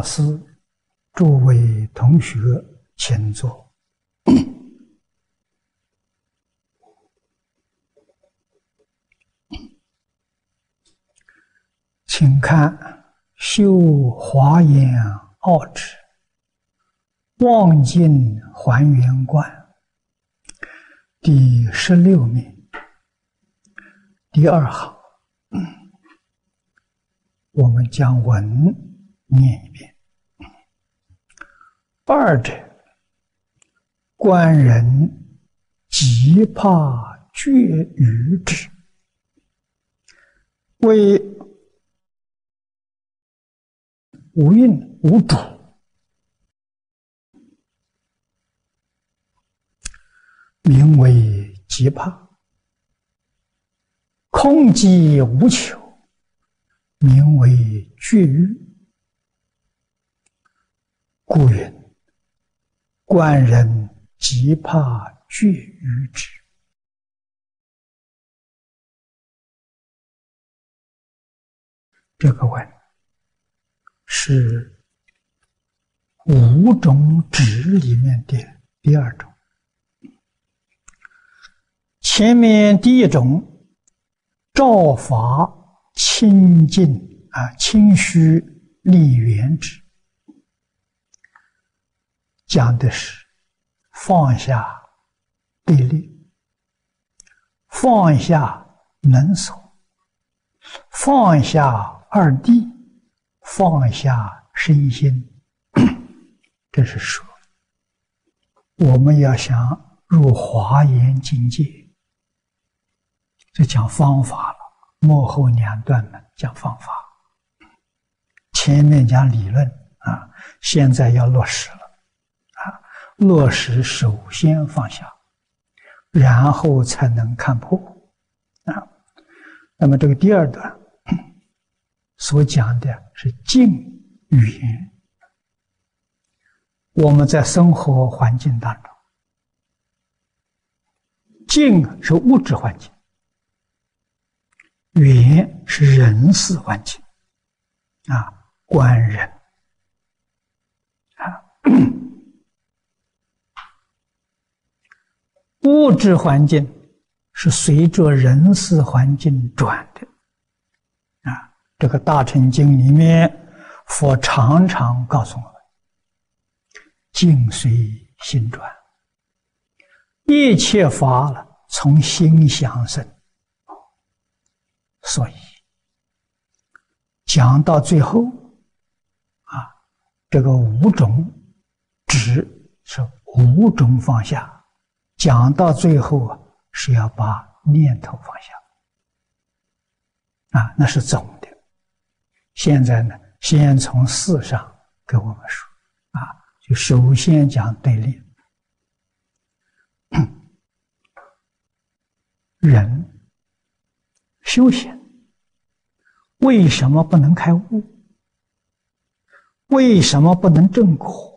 老师、诸位同学，请坐。请看《修华严奥旨望境还原观》第十六面第二行。我们将文念一遍。二者，观人极怕绝于之，为无印无主，名为极怕，空寂无求。名为绝欲，故云：观人极怕绝于之。这个问是五种指里面的第二种，前面第一种照法。清净啊，清虚立原之，讲的是放下对立，放下能所，放下二谛，放下身心。这是说，我们要想入华严境界，就讲方法了。幕后两段呢讲方法，前面讲理论啊，现在要落实了，落实首先放下，然后才能看破啊。那么这个第二段所讲的是静语言，我们在生活环境当中，静是物质环境。缘是人事环境，啊，观人，啊，物质环境是随着人事环境转的，啊，这个大乘经里面，佛常常告诉我们，境随心转，一切法了从心想生。所以讲到最后，啊，这个五种指是五种放下。讲到最后啊，是要把念头放下。啊，那是总的。现在呢，先从事上给我们说，啊，就首先讲对立，人。修行为什么不能开悟？为什么不能正果？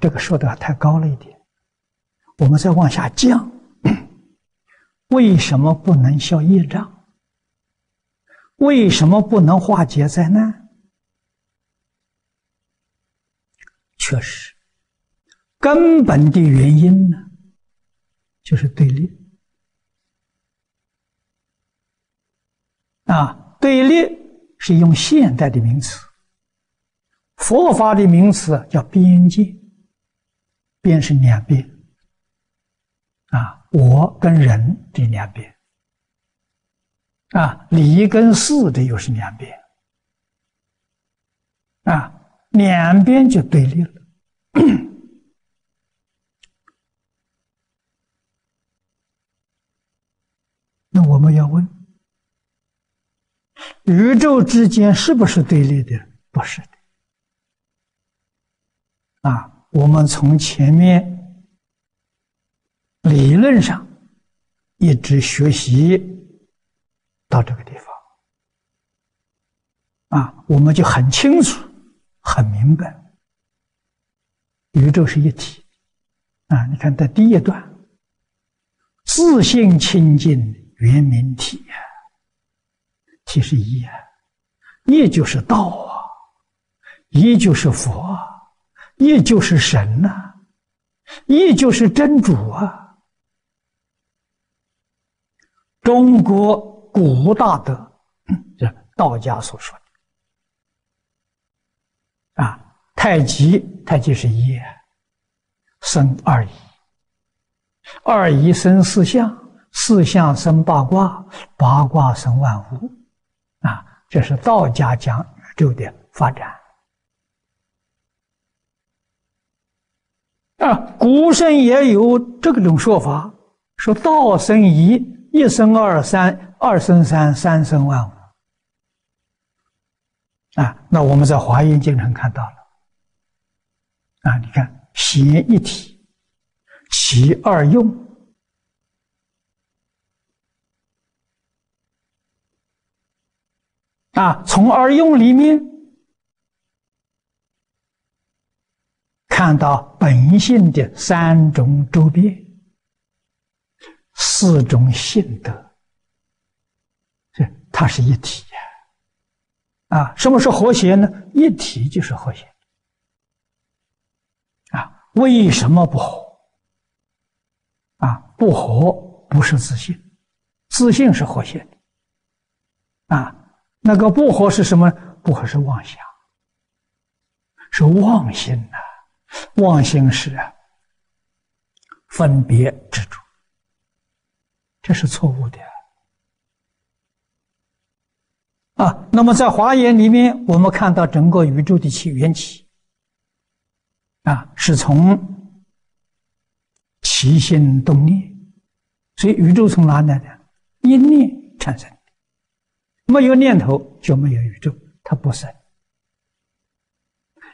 这个说的太高了一点，我们再往下降。为什么不能消业障？为什么不能化解灾难？确实，根本的原因呢，就是对立。啊，对立是用现代的名词，佛法的名词叫边界，边是两边，啊，我跟人的两边，啊，理跟事的又是两边，啊，两边就对立了。那我们要问。宇宙之间是不是对立的？不是的。啊，我们从前面理论上一直学习到这个地方，啊，我们就很清楚、很明白，宇宙是一体。啊，你看在第一段，自信清净圆明体呀。体是一啊，一就是道啊，一就是佛啊，也就是神呐，也就是真主啊。中国古大德，这道家所说的啊，太极，太极是一，生二仪，二仪生四象，四象生八卦，八卦生万物，啊，这是道家讲宇宙的发展。啊，古圣也有这种说法，说道生一。一生二，三二生三，三生万物。啊，那我们在华严经上看到了。啊，你看，邪一体，其二用。啊，从二用里面看到本性的三种周边。四种性德，这它是一体呀！啊，什么是和谐呢？一体就是和谐。啊，为什么不和？啊，不和不是自信，自信是和谐的。啊，那个不和是什么？不和是妄想，是妄心呐！妄心是分别执着。这是错误的啊！那么在华严里面，我们看到整个宇宙的起源起啊，是从起心动念，所以宇宙从哪来的？一念产生的，没有念头就没有宇宙，它不生；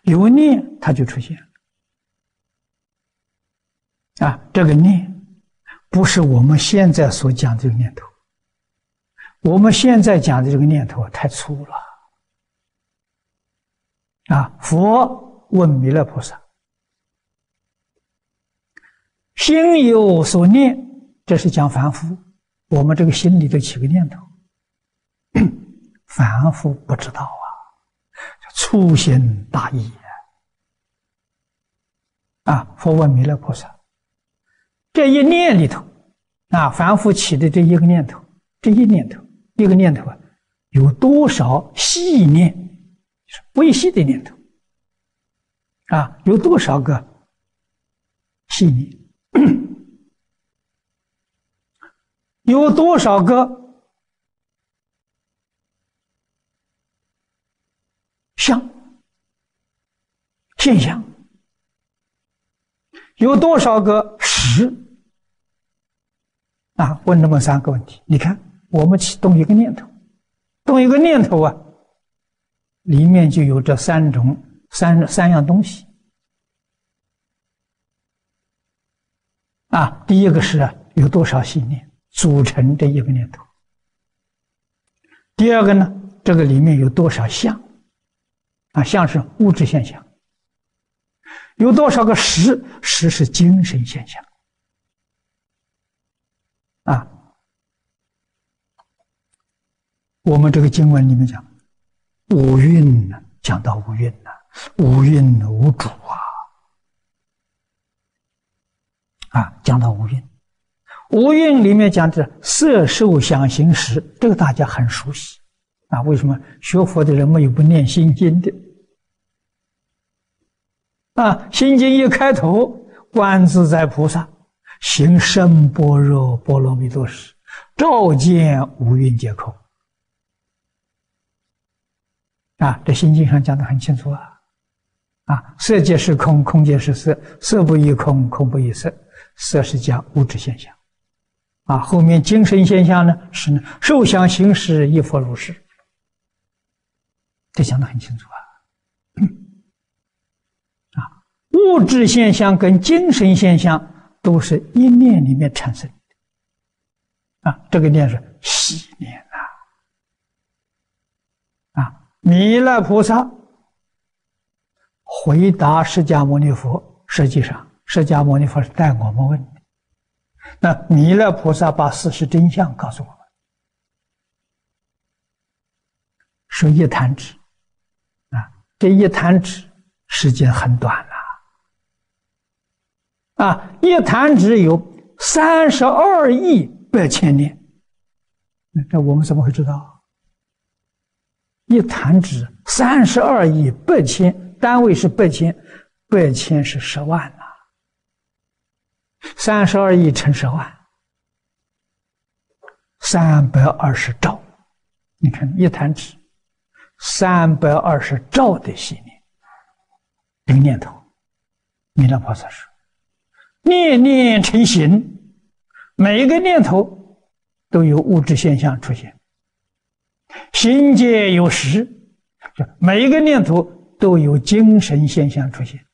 有念，它就出现啊，这个念。不是我们现在所讲这个念头，我们现在讲的这个念头太粗了。啊，佛问弥勒菩萨：“心有所念，这是讲凡夫。我们这个心里头起个念头，凡夫不知道啊，粗心大意啊！佛问弥勒菩萨。”这一念里头，啊，凡夫起的这一个念头，这一念头，一个念头啊，有多少细念，是微细的念头，啊，有多少个细念，有多少个相现象，有多少个实。啊，问这么三个问题，你看，我们启动一个念头，动一个念头啊，里面就有这三种三三样东西。啊，第一个是啊有多少信念组成这一个念头；第二个呢，这个里面有多少相，啊，相是物质现象；有多少个实，实是精神现象。啊，我们这个经文里面讲五蕴呢，讲到五蕴呢，五蕴无主啊，啊，讲到五蕴，五蕴里面讲的色受想行识，这个大家很熟悉啊。为什么学佛的人没有不念心经的？啊，心经一开头，观自在菩萨。行深般若波罗蜜多时，照见五蕴皆空。啊，这心经上讲的很清楚啊！啊，色即是空，空即是色，色不异空，空不异色，色是讲物质现象。啊，后面精神现象呢是受想行识亦复如是。这讲的很清楚啊！啊，物质现象跟精神现象。都是一念里面产生的啊，这个念是喜念啊啊！弥勒菩萨回答释迦牟尼佛，实际上释迦牟尼佛是带我们问的，那弥勒菩萨把事实真相告诉我们：说一弹指，啊，这一弹指时间很短了，啊，一弹指有三十二亿八千年，那我们怎么会知道？一弹指三十二亿八千，单位是八千，八千是十万呐，三十二亿乘十万。三百二十兆，你看一弹指，三百二十兆的心念，这个念头，弥勒菩萨说：“念念成形，每一个念头都有物质现象出现，心界有实，每一个念头都有精神现象出现，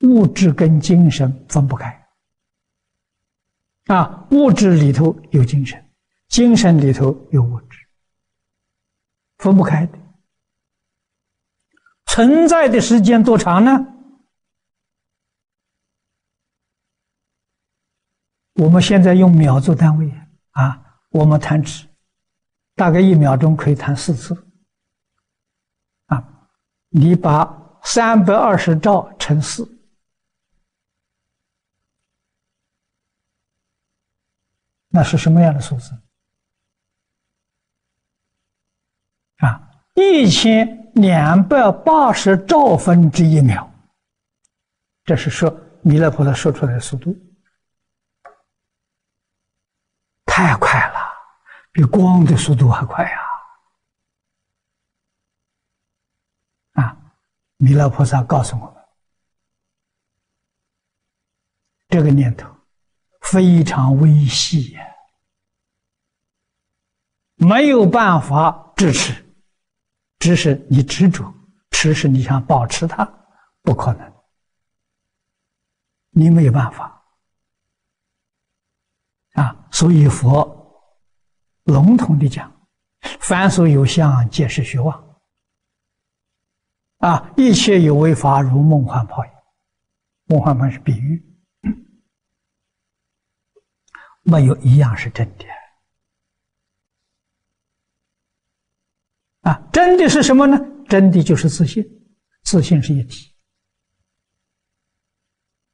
物质跟精神分不开啊，物质里头有精神。”精神里头有物质，分不开的。存在的时间多长呢？我们现在用秒做单位啊，我们弹指，大概一秒钟可以弹四次。啊，你把三百二十兆乘四，那是什么样的数字？啊，一千两百八十兆分之一秒，这是说弥勒菩萨说出来的速度，太快了，比光的速度还快呀！啊，弥勒菩萨告诉我们，这个念头非常微细呀，没有办法支持。只是你执着，只是你想保持它，不可能，你没有办法啊。所以佛笼统的讲，凡所有相，皆是虚妄啊。一切有为法，如梦幻泡影。梦幻泡是比喻，没有一样是真的。啊，真的是什么呢？真的就是自信，自信是一体。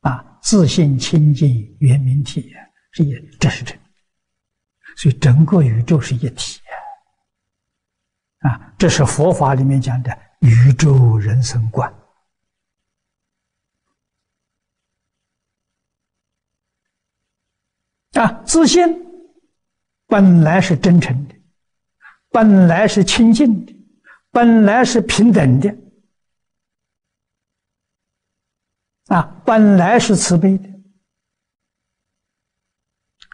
啊，自信清净圆明体是也，这是真。所以整个宇宙是一体啊，这是佛法里面讲的宇宙人生观。啊，自信本来是真诚的。本来是清净的，本来是平等的，啊，本来是慈悲的，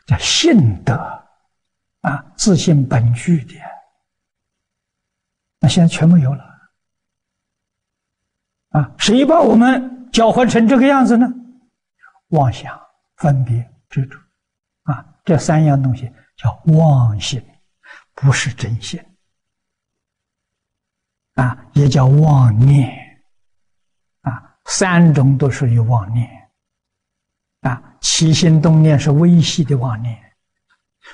叫信德，啊，自信本具的，那现在全没有了，啊，谁把我们搅和成这个样子呢？妄想、分别、执着，啊，这三样东西叫妄心。不是真心啊，也叫妄念啊，三种都属于妄念啊。起心动念是微细的妄念，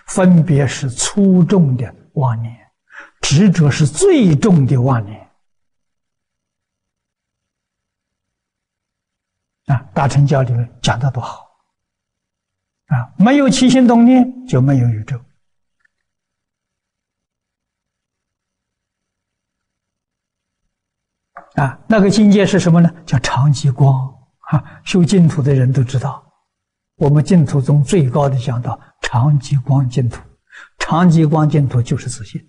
分别是粗重的妄念，执着是最重的妄念啊。大乘教里面讲的多好啊，没有起心动念就没有宇宙。啊，那个境界是什么呢？叫长极光。啊，修净土的人都知道，我们净土中最高的讲到长极光净土，长极光净土就是自信，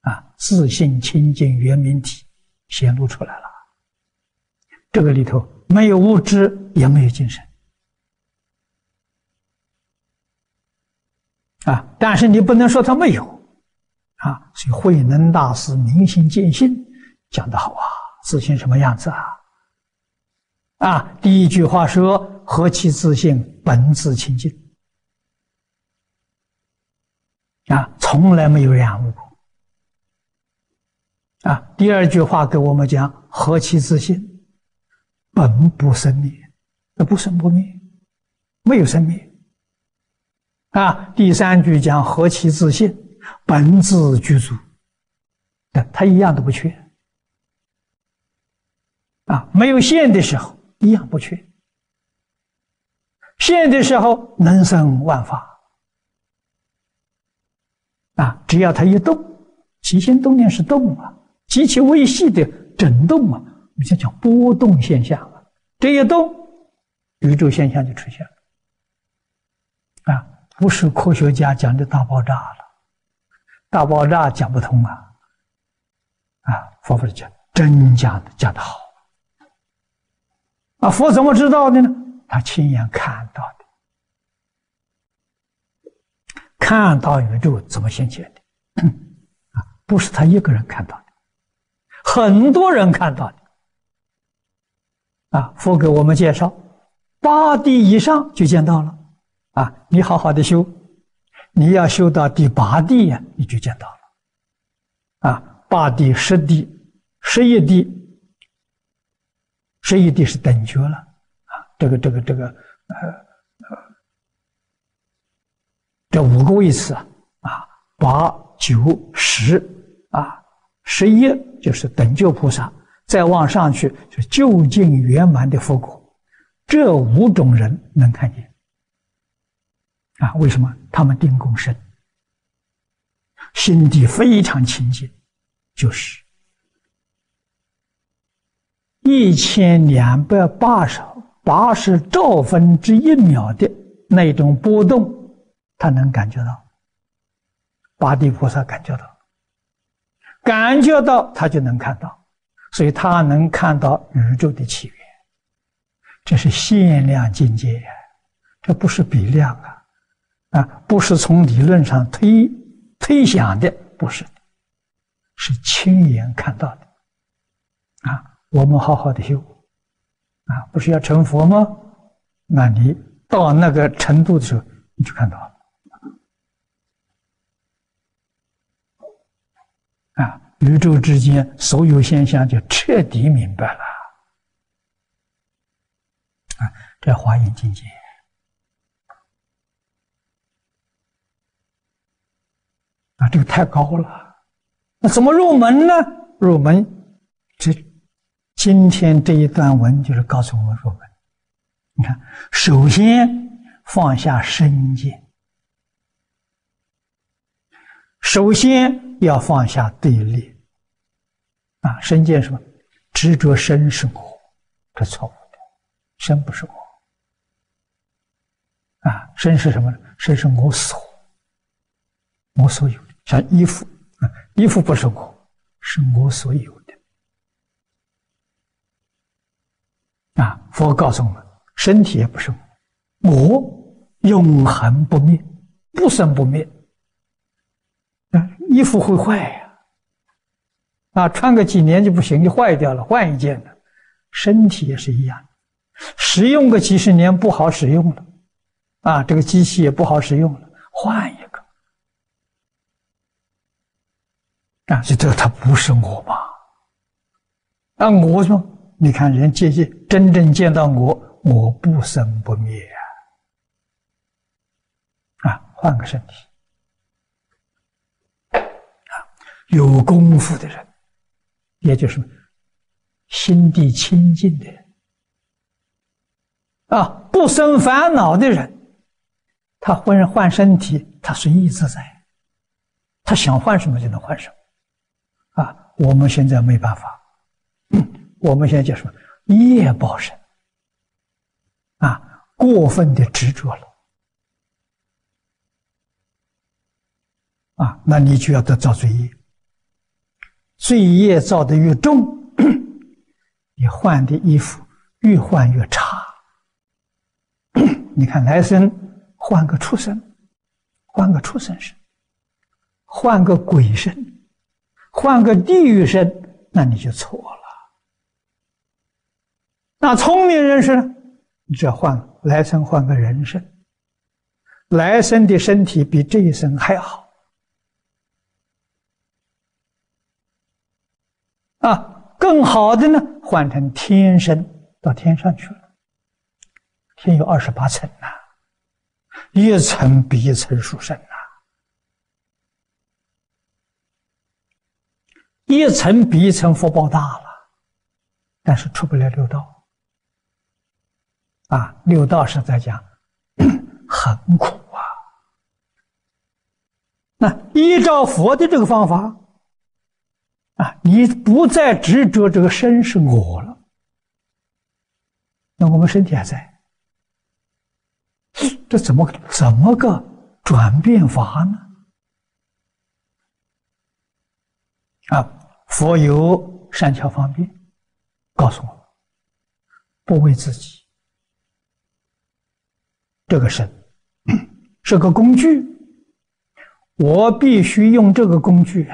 啊，自信清净圆明体显露出来了。这个里头没有物质，也没有精神，啊，但是你不能说它没有，啊，所以慧能大师明心见性讲的好啊。自信什么样子啊？啊，第一句话说：“何其自信，本自清净。”啊，从来没有染污过。啊，第二句话给我们讲：“何其自信，本不生灭。”那不生不灭，没有生灭。啊，第三句讲：“何其自信，本自具足。”那他一样都不缺。啊，没有现的时候一样不缺。现的时候能生万法。啊，只要它一动，起心动念是动啊，极其微细的震动啊，我们叫波动现象啊。这一动，宇宙现象就出现了。啊，不是科学家讲的大爆炸了，大爆炸讲不通啊。啊，佛不是讲真讲的讲的好。啊，佛怎么知道的呢？他亲眼看到的。看到宇宙怎么现前的啊？不是他一个人看到的，很多人看到的啊。佛给我们介绍，八地以上就见到了啊。你好好的修，你要修到第八地呀，你就见到了啊。八地、十地、十一地，十一地是等觉了啊。这个、这个、这个，呃。这五个位次啊，啊，八九十啊，十一就是等觉菩萨，再往上去是究竟圆满的佛果。这五种人能看见啊？为什么？他们定功深，心地非常清净，就是一千两百八十八十兆分之一秒的那种波动。他能感觉到，八地菩萨感觉到，感觉到他就能看到，所以他能看到宇宙的起源，这是限量境界，这不是比量啊，啊，不是从理论上推推想的，不是，是亲眼看到的，啊，我们好好的修，啊，不是要成佛吗？那你到那个程度的时候，你就看到了。啊，宇宙之间所有现象就彻底明白了。啊，这华严境界啊，这个太高了。那怎么入门呢？入门，这今天这一段文就是告诉我们入门。你看，首先放下身见，首先。要放下对立，啊，身见什么？执着身是我，这错误的，身不是我，啊，身是什么呢？身是我所，我所有的，像衣服，啊，衣服不是我，是我所有的，啊，佛告诉我们，身体也不是我，我永恒不灭，不生不灭。衣服会坏呀，啊，穿个几年就不行，就坏掉了，换一件的。身体也是一样，使用个几十年不好使用了，啊，这个机器也不好使用了，换一个。啊，就这他不是我嘛？啊，我说，你看人见见真正见到我，我不生不灭啊，啊，换个身体。有功夫的人，也就是心地清净的人，啊，不生烦恼的人，他换换身体，他随意自在，他想换什么就能换什么，啊，我们现在没办法，我们现在叫什么？业报身，啊，过分的执着了，啊，那你就要得造罪业。罪业造的越重，你换的衣服越换越差。你看来生换个畜生，换个畜生身，换个鬼身，换个地狱身，那你就错了。那聪明人士呢？你只要换来生换个人身，来生的身体比这一生还好。啊，更好的呢，换成天身到天上去了。天有二十八层呐，一层比一层殊胜呐。一层比一层福报大了，但是出不了六道。啊，六道是在讲 很苦啊。那依照佛的这个方法，你不再执着这个身是我了，那我们身体还在，这怎么怎么个转变法呢？啊，佛有善巧方便，告诉我，不为自己。这个身是个工具，我必须用这个工具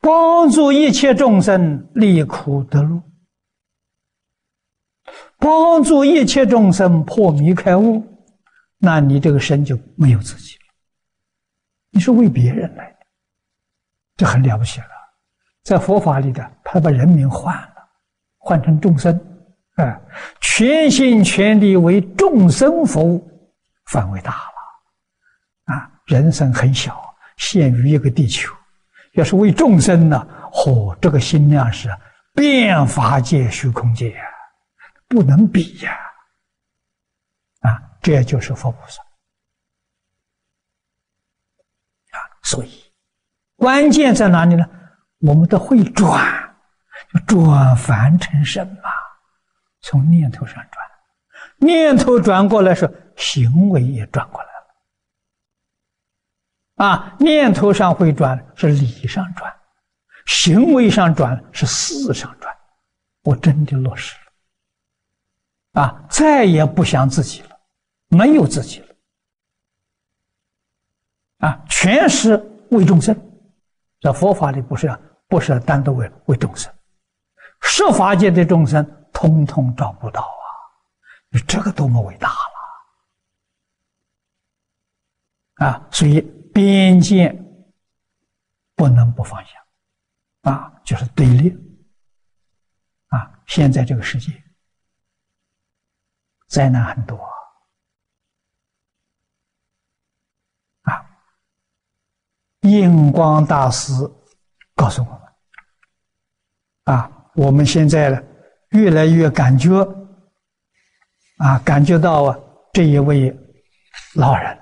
帮助一切众生离苦得乐，帮助一切众生破迷开悟。那你这个身就没有自己了，你是为别人来的，这很了不起了。在佛法里的，他把人名换了，换成众生。啊，全心全力为众生服务，范围大了。啊，人生很小，限于一个地球，要是为众生呢，嚯，这个心量是变法界、虚空界呀，不能比呀。啊，这就是佛菩萨。啊，所以关键在哪里呢？我们都会转，转凡成圣嘛。从念头上转，念头转过来是行为也转过来。啊，念头上会转是理上转，行为上转是事上转。我真的落实了，啊，再也不想自己了，没有自己了，啊，全是为众生。在佛法里不是啊不是单独为为众生，设法界的众生。通通找不到啊！你这个多么伟大了啊！所以边界不能不放下啊，就是对立啊！现在这个世界灾难很多啊！印光大师告诉我们啊，我们现在呢。越来越感觉，啊，感觉到啊，这一位老人，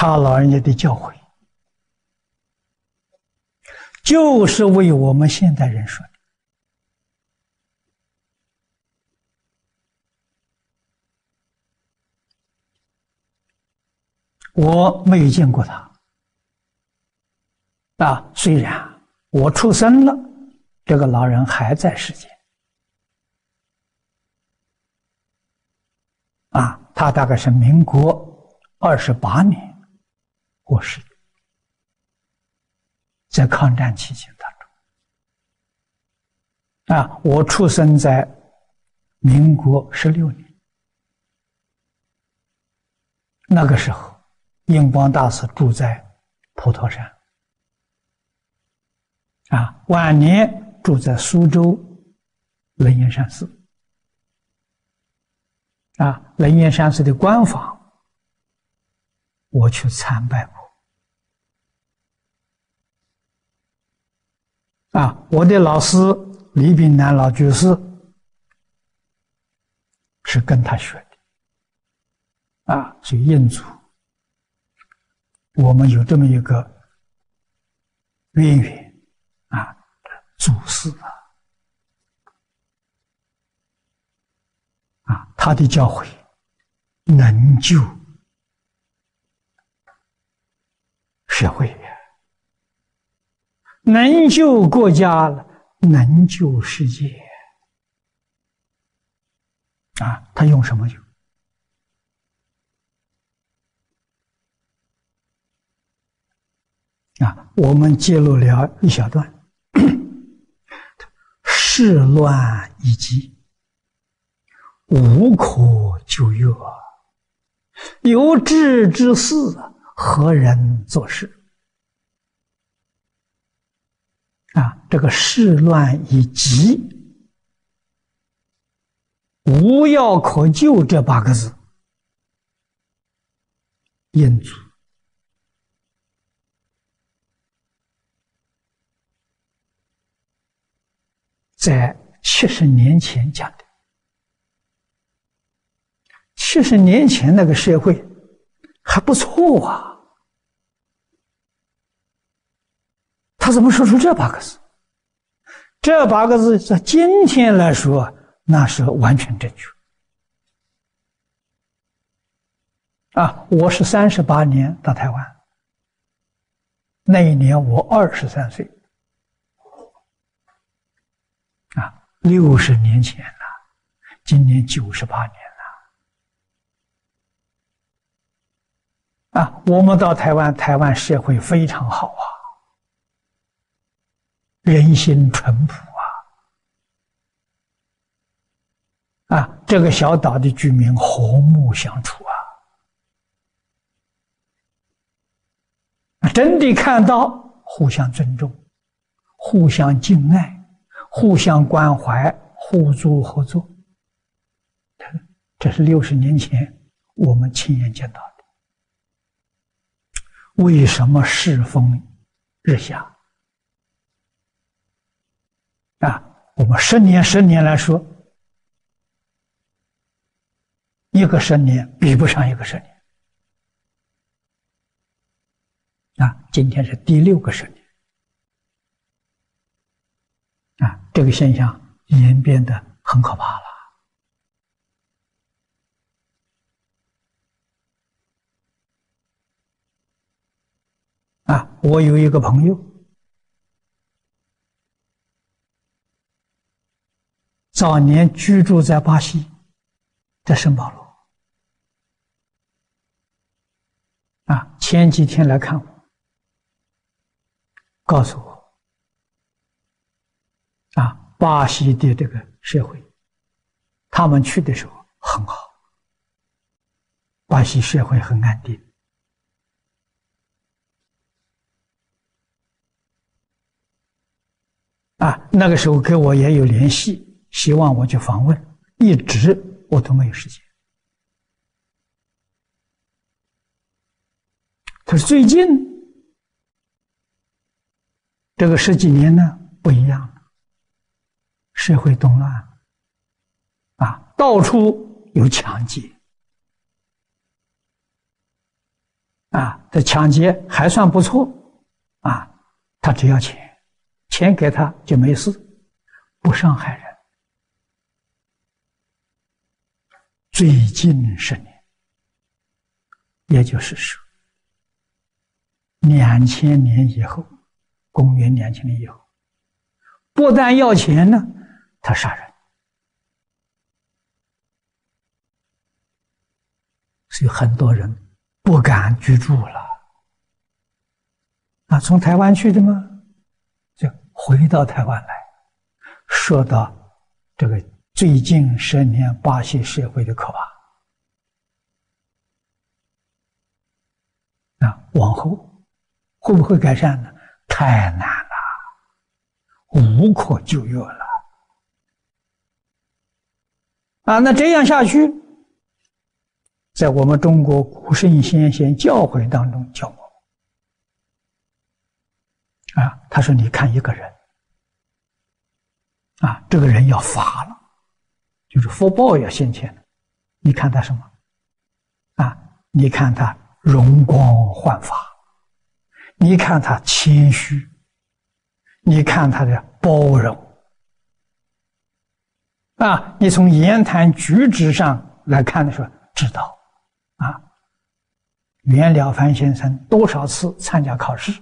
他老人家的教诲，就是为我们现代人说的。我没有见过他，啊，虽然我出生了。这个老人还在世间啊，他大概是民国二十八年过世，在抗战期间当中。啊，我出生在民国十六年，那个时候，印光大师住在普陀山。啊，晚年。住在苏州楞严山寺。啊，楞严山寺的官房，我去参拜过。啊。我的老师李炳南老居士是跟他学的啊，所以印祖我们有这么一个渊源啊。祖师啊，啊，他的教诲能救社会，能救国家，能救世界啊！他用什么救？啊，我们揭露了一小段。世乱已极，无可救药。有志之士，何人做事？啊，这个世乱已急，无药可救这八个字，印祖。在七十年前讲的，七十年前那个社会还不错啊。他怎么说出这八个字？这八个字在今天来说，那是完全正确。啊，我是三十八年到台湾，那一年我二十三岁，啊，六十年前了，今年九十八年了，啊，我们到台湾，台湾社会非常好啊，人心淳朴啊，啊，这个小岛的居民和睦相处啊。真的看到互相尊重、互相敬爱、互相关怀、互助合作，这是六十年前我们亲眼见到的。为什么世风日下？啊，我们十年、十年来说，一个十年比不上一个十年。啊，今天是第六个十年，啊，这个现象演变的很可怕了。啊，我有一个朋友，早年居住在巴西，在圣保罗，啊，前几天来看我。告诉我，啊，巴西的这个社会，他们去的时候很好，巴西社会很安定，啊，那个时候跟我也有联系，希望我去访问，一直我都没有时间。可是最近。这个十几年呢不一样了，社会动乱，啊，到处有抢劫，啊，这抢劫还算不错，啊，他只要钱，钱给他就没事，不伤害人。最近十年，也就是说，两千年以后。公元两千年以后，不但要钱呢，他杀人，所以很多人不敢居住了。啊，从台湾去的吗？就回到台湾来，说到这个最近十年巴西社会的可怕。那往后会不会改善呢？太难了，无可救药了啊！那这样下去，在我们中国古圣先贤教诲当中教我啊，他说：“你看一个人啊，这个人要发了，就是福报要现前。你看他什么啊？你看他容光焕发。”你看他谦虚，你看他的包容，啊，你从言谈举止上来看的时候，知道，啊，袁了凡先生多少次参加考试，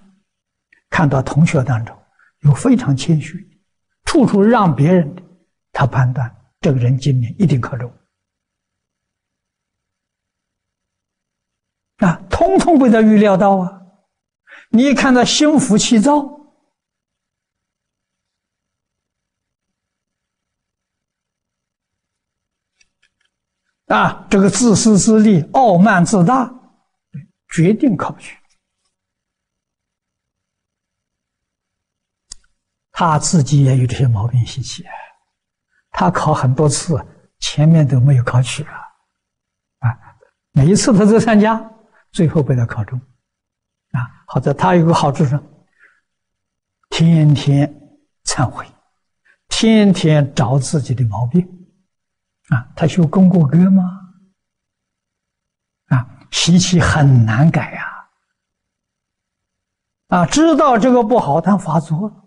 看到同学当中有非常谦虚，处处让别人的，他判断这个人今年一定考中，啊，通通被他预料到啊。你一看他心浮气躁啊，这个自私自利、傲慢自大，决定考取。他自己也有这些毛病习气，他考很多次，前面都没有考取啊，啊，每一次他都参加，最后被他考中。啊，好在他有个好处是，天天忏悔，天天找自己的毛病，啊，他修功过格吗？啊，习气很难改呀，啊，知道这个不好，但发作了，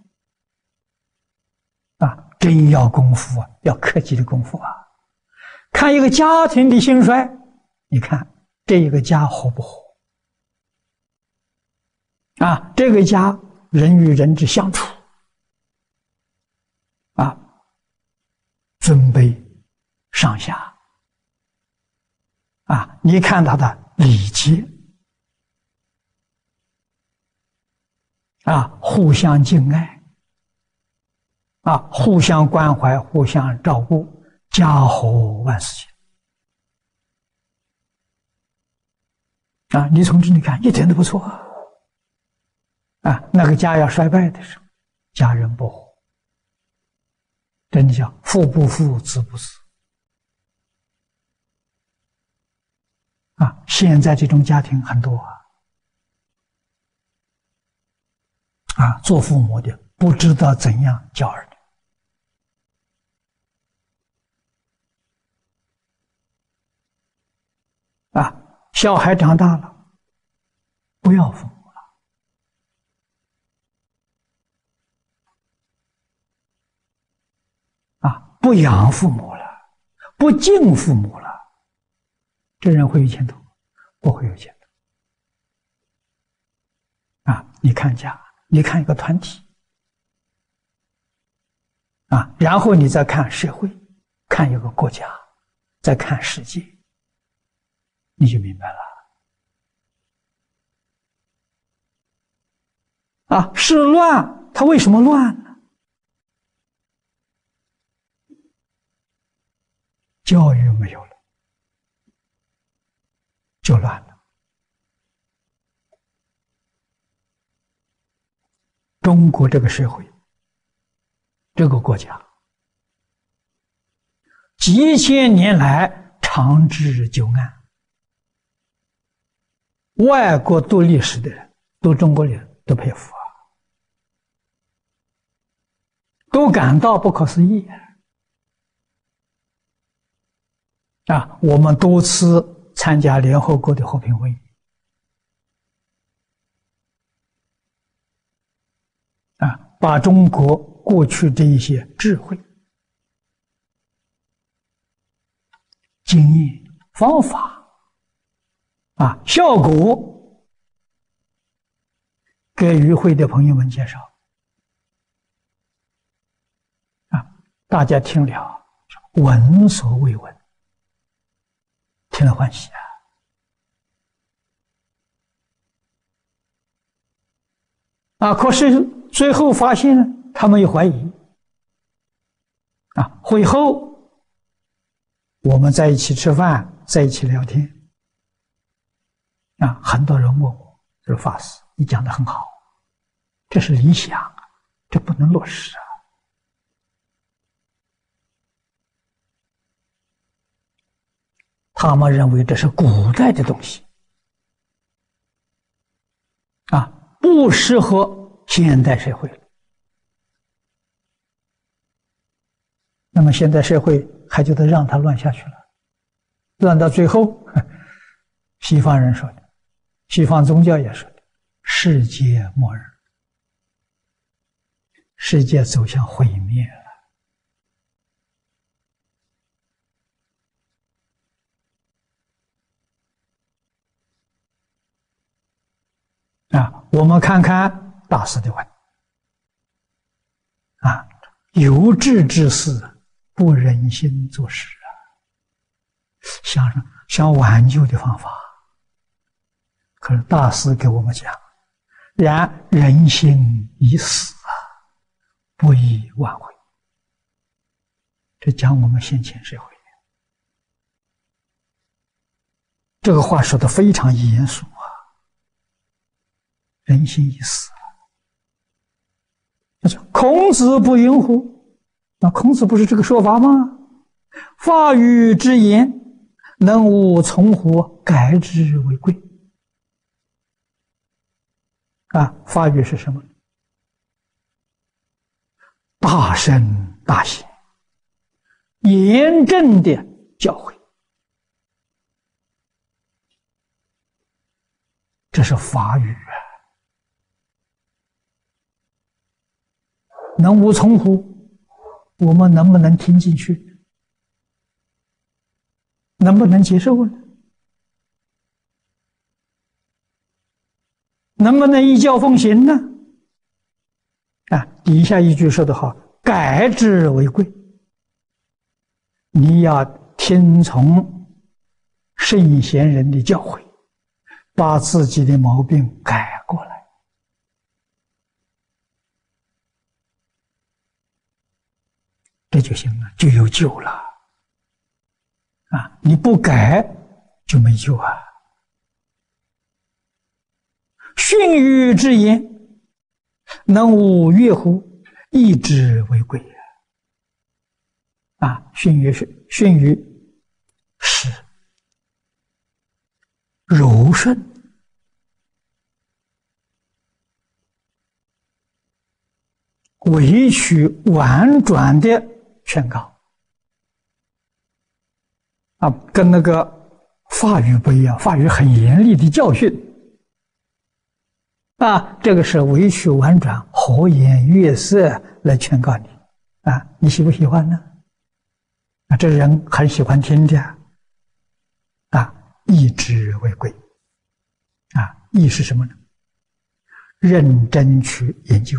真要功夫啊，要克己的功夫啊。看一个家庭的兴衰，你看这一个家活不活？啊，这个家人与人之相处，啊，尊卑上下，啊，你看他的礼节，啊，互相敬爱，啊，互相关怀，互相照顾，家和万事兴。啊，你从这里看，一点都不错。啊，那个家要衰败的时候，家人不和，真的叫父不父，子不死。啊，现在这种家庭很多啊，啊，做父母的不知道怎样教儿女，啊，小孩长大了，不要父母了，啊。不养父母了，不敬父母了，这人会有前途？不会有前途。啊！你看家，你看一个团体，啊，然后你再看社会，看一个国家，再看世界，你就明白了。啊，是乱，它为什么乱呢？教育没有了，就乱了。中国这个社会，这个国家，几千年来长治久安。外国读历史的人，读中国人都佩服啊，都感到不可思议。啊，我们多次参加联合国的和平会议，啊，把中国过去这一些智慧、经验、方法，啊，效果，给与会的朋友们介绍，啊，大家听了闻所未闻。听了欢喜啊！啊，可是最后发现呢他们又怀疑啊。会后我们在一起吃饭，在一起聊天啊，很多人问我：“这法师，你讲的很好，这是理想，这不能落实啊。”他们认为这是古代的东西，啊，不适合现代社会。那么现代社会还就得让它乱下去了，乱到最后，西方人说，西方宗教也说，世界末日，世界走向毁灭了。啊，我们看看大师的文啊，有志之士不忍心做事啊，想想挽救的方法，可是大师给我们讲，然人心已死啊，不宜挽回。这讲我们先前社会，这个话说的非常严肃啊。人心已死了。孔子不云乎？那孔子不是这个说法吗？法语之言，能无从乎？改之为贵。啊，法语是什么？大声大行，严正的教诲，这是法语啊！能无从乎？我们能不能听进去？能不能接受呢？能不能依教奉行呢？啊，底下一句说的好：“改之为贵。”你要听从圣贤人的教诲，把自己的毛病改过来，这就行了，就有救了。啊，你不改就没救啊。训于之言，能无悦乎？义之为贵呀！啊，训于是训于是柔顺、委曲婉转的劝告啊，跟那个法语不一样，法语很严厉的教训。啊，这个是委曲婉转、和颜悦色来劝告你，啊，你喜不喜欢呢？啊，这人很喜欢听的，啊，义之为贵，啊，义是什么呢？认真去研究，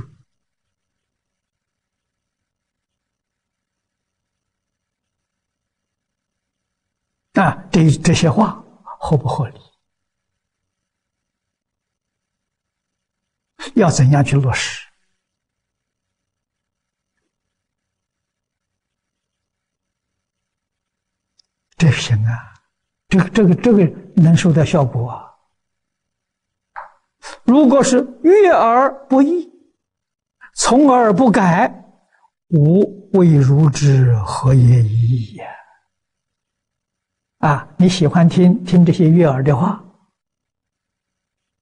啊，这这些话合不合理？要怎样去落实？这行啊，这个、这个、这个能收到效果啊。如果是悦而不易，从而不改，吾未如之何也已矣！啊，你喜欢听听这些悦耳的话，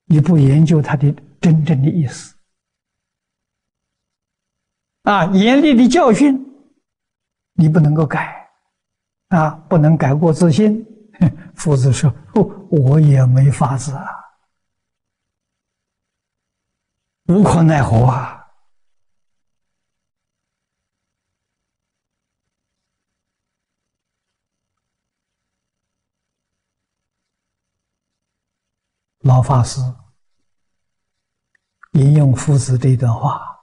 你不研究他的。真正的意思啊！严厉的教训，你不能够改啊！不能改过自新。夫子说：“我也没法子啊，无可奈何啊。”老法师。引用夫子这段话，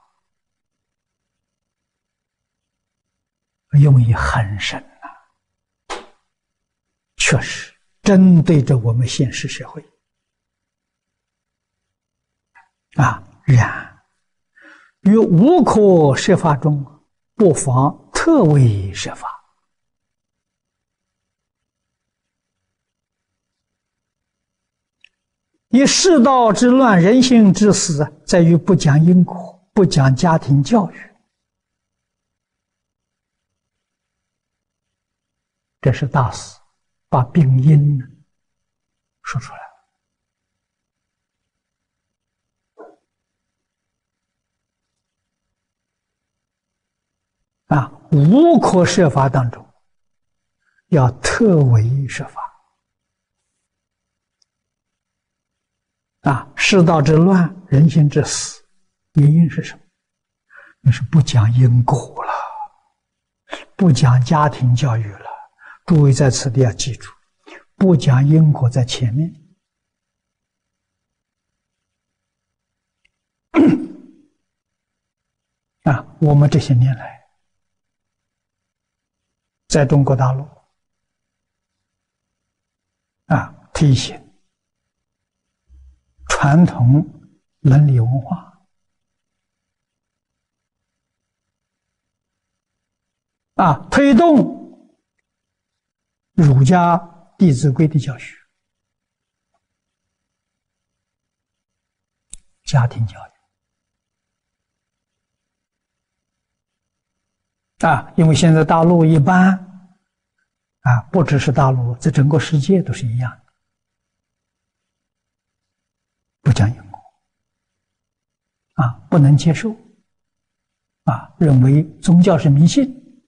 用意很深呐，确实针对着我们现实社会啊。然于无可设法中，不妨特为设法。以世道之乱，人性之死，在于不讲因果，不讲家庭教育。这是大事，把病因说出来啊，无可设法当中，要特为设法。啊，世道之乱，人心之死，原因是什么？那是不讲因果了，不讲家庭教育了。诸位在此地要记住，不讲因果在前面。啊，我们这些年来，在中国大陆，啊，推行。传统伦理文化啊，推动儒家《弟子规》的教学，家庭教育啊，因为现在大陆一般啊，不只是大陆，在整个世界都是一样。不讲因果。啊，不能接受。啊，认为宗教是迷信，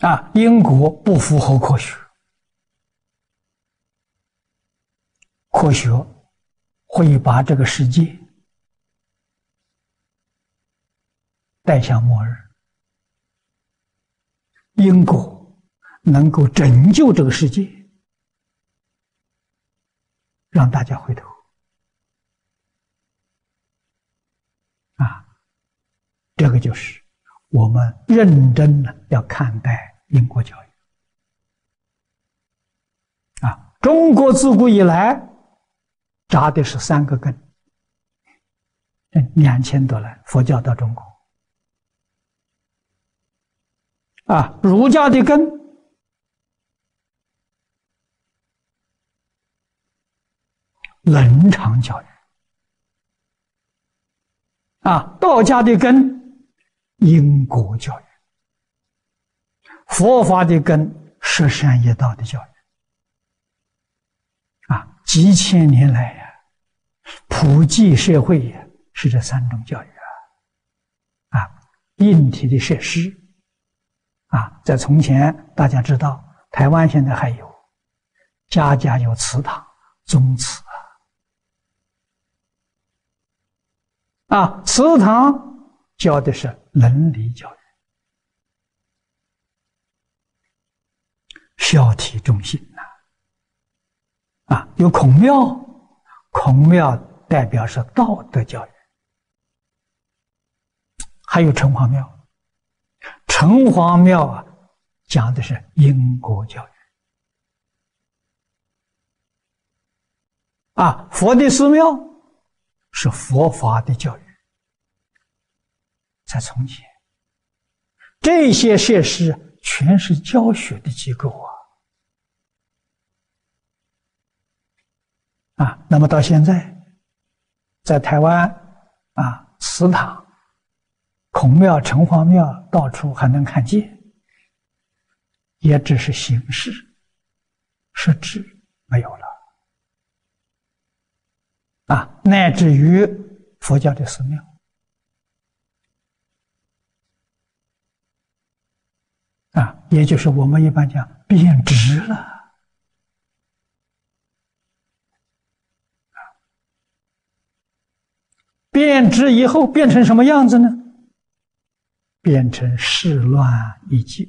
啊，因果不符合科学，科学会把这个世界带向末日，因果能够拯救这个世界，让大家回头。啊，这个就是我们认真的要看待因果教育。啊，中国自古以来扎的是三个根，两千多来佛教到中国，啊，儒家的根，伦常教育。啊，道家的根因果教育，佛法的根十善业道的教育。啊，几千年来呀，普及社会呀是这三种教育啊。啊，硬体的设施，啊，在从前大家知道，台湾现在还有，家家有祠堂，宗祠。啊，祠堂教的是伦理教育，孝悌忠信呐。啊，有孔庙，孔庙代表是道德教育，还有城隍庙，城隍庙啊，讲的是因果教育。啊，佛的寺庙。是佛法的教育，在从前，这些设施全是教学的机构啊！啊，那么到现在，在台湾啊，祠堂、孔庙、城隍庙到处还能看见，也只是形式，实质没有了。啊，乃至于佛教的寺庙，啊，也就是我们一般讲贬值了，贬值以后变成什么样子呢？变成世乱已久，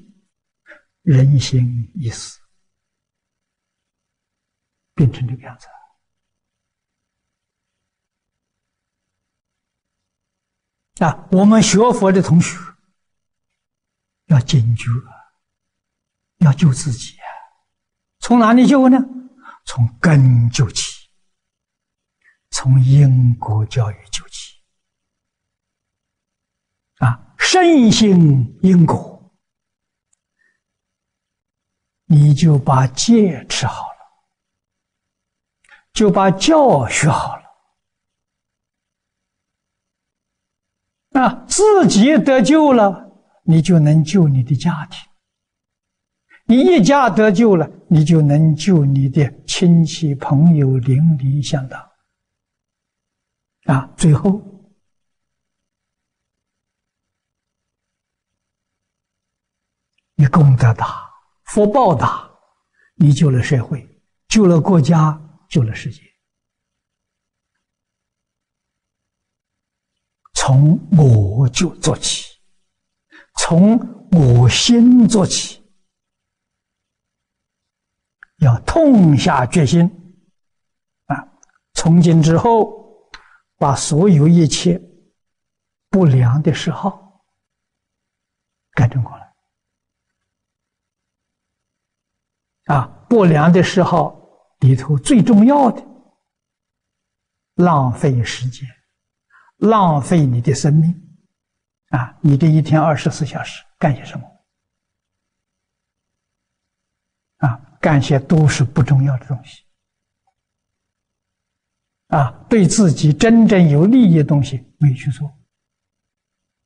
人心已死，变成这个样子。啊，我们学佛的同学要警觉，要救自己啊！从哪里救呢？从根救起，从因果教育救起。啊，深信因果，你就把戒吃好了，就把教学好了。啊，自己得救了，你就能救你的家庭；你一家得救了，你就能救你的亲戚、朋友、邻里乡党。啊，最后你功德大，福报大，你救了社会，救了国家，救了世界。从我就做起，从我心做起，要痛下决心啊！从今之后，把所有一切不良的嗜好改正过来啊！不良的嗜好里头最重要的，浪费时间。浪费你的生命，啊！你这一天二十四小时干些什么？啊，干些都是不重要的东西，啊，对自己真正有利益的东西没去做，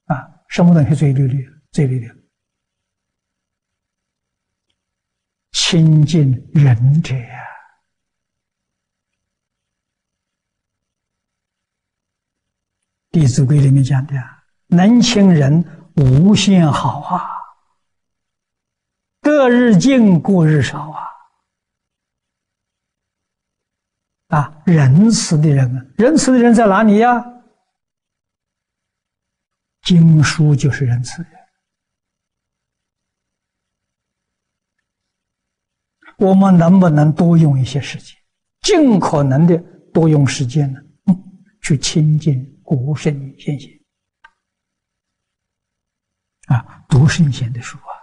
啊，什么东西最利利最利利？亲近仁者呀。弟子规》里面讲的，能亲人无限好啊，得日进，过日少啊。啊，仁慈的人啊，仁慈的人在哪里呀？经书就是仁慈的。我们能不能多用一些时间，尽可能的多用时间呢？去亲近古圣先贤啊，读圣贤的书啊，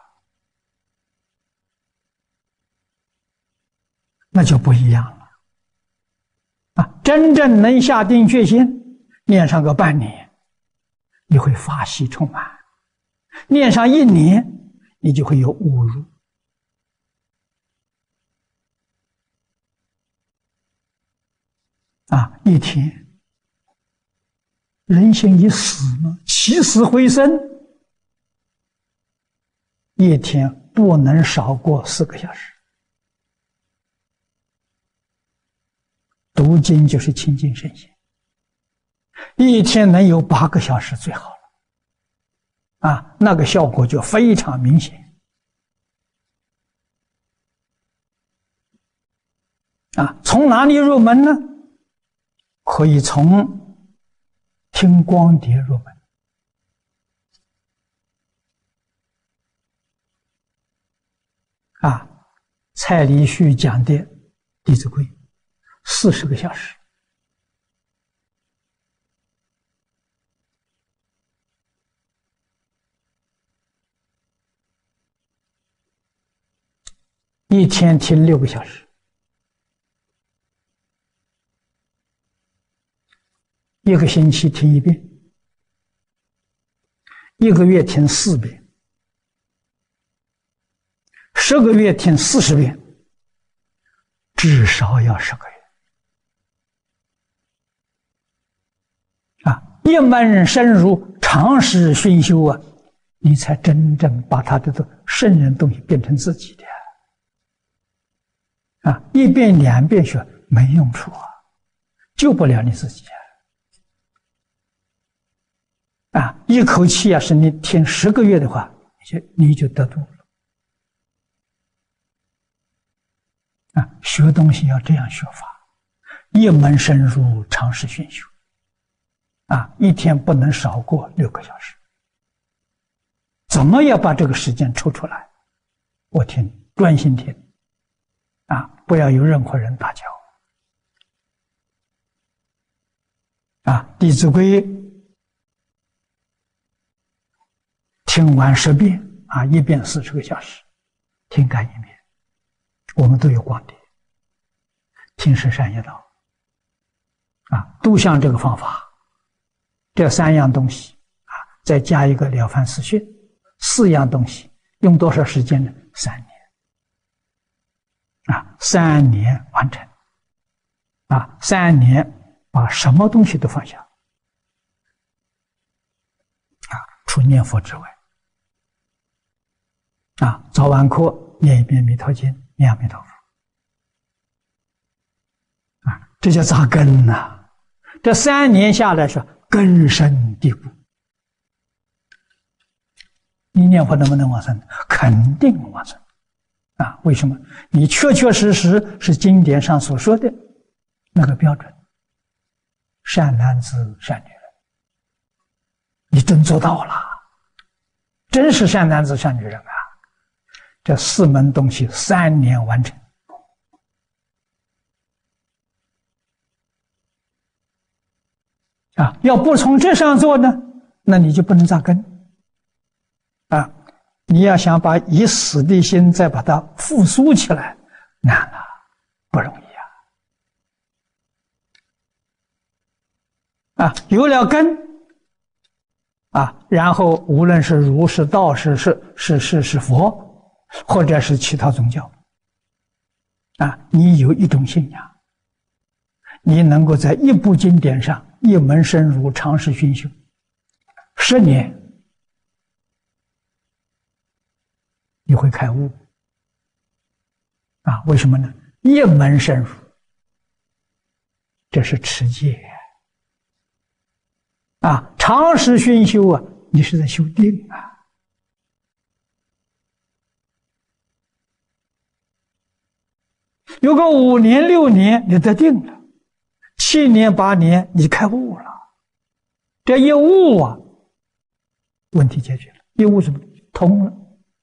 那就不一样了。啊，真正能下定决心念上个半年，你会法喜充满；念上一年，你就会有悟入。啊，一天，人心已死了，起死回生，一天不能少过四个小时。读经就是亲近圣贤，一天能有八个小时最好了，啊，那个效果就非常明显。啊，从哪里入门呢？可以从听光碟入门。啊，蔡礼旭讲的《弟子规》。四十个小时，一天听六个小时，一个星期听一遍，一个月听四遍，十个月听四十遍，至少要十个月啊。一门深入，长时熏修啊，你才真正把他的这圣人东西变成自己的啊！一遍两遍学没用处啊，救不了你自己啊！啊，一口气啊，是你听十个月的话，就你就得度了啊！学东西要这样学法，一门深入，长时熏修。啊，一天不能少过六个小时。怎么要把这个时间抽出来？我听，专心听。啊，不要有任何人打搅。啊，《弟子规》听完十遍，啊，一遍四十个小时，听干一遍。我们都有光碟，听十善业道。啊，都像这个方法。这三样东西啊，再加一个了凡四训，四样东西用多少时间呢？三年啊，三年完成啊，三年把什么东西都放下啊，除念佛之外啊，早晚课念一遍《弥陀经》，念阿弥陀佛啊，这叫扎根呐。这三年下来是。根深蒂固，你念佛能不能往生？肯定往生啊！为什么？你确确实实是经典上所说的那个标准，善男子、善女人，你真做到了，真是善男子、善女人啊！这四门东西三年完成。啊，要不从这上做呢，那你就不能扎根。啊，你要想把已死的心再把它复苏起来，难了，不容易啊！啊，有了根，啊，然后无论是儒是道是是是是是佛，或者是其他宗教，啊，你有一种信仰，你能够在一部经典上。一门深入，长时熏修，十年，你会开悟啊？为什么呢？一门深入，这是持戒啊，长时熏修啊，你是在修定啊。有个五年六年，你得定了；七年八年，你开悟了。这一悟啊，问题解决了，一悟什么？通了，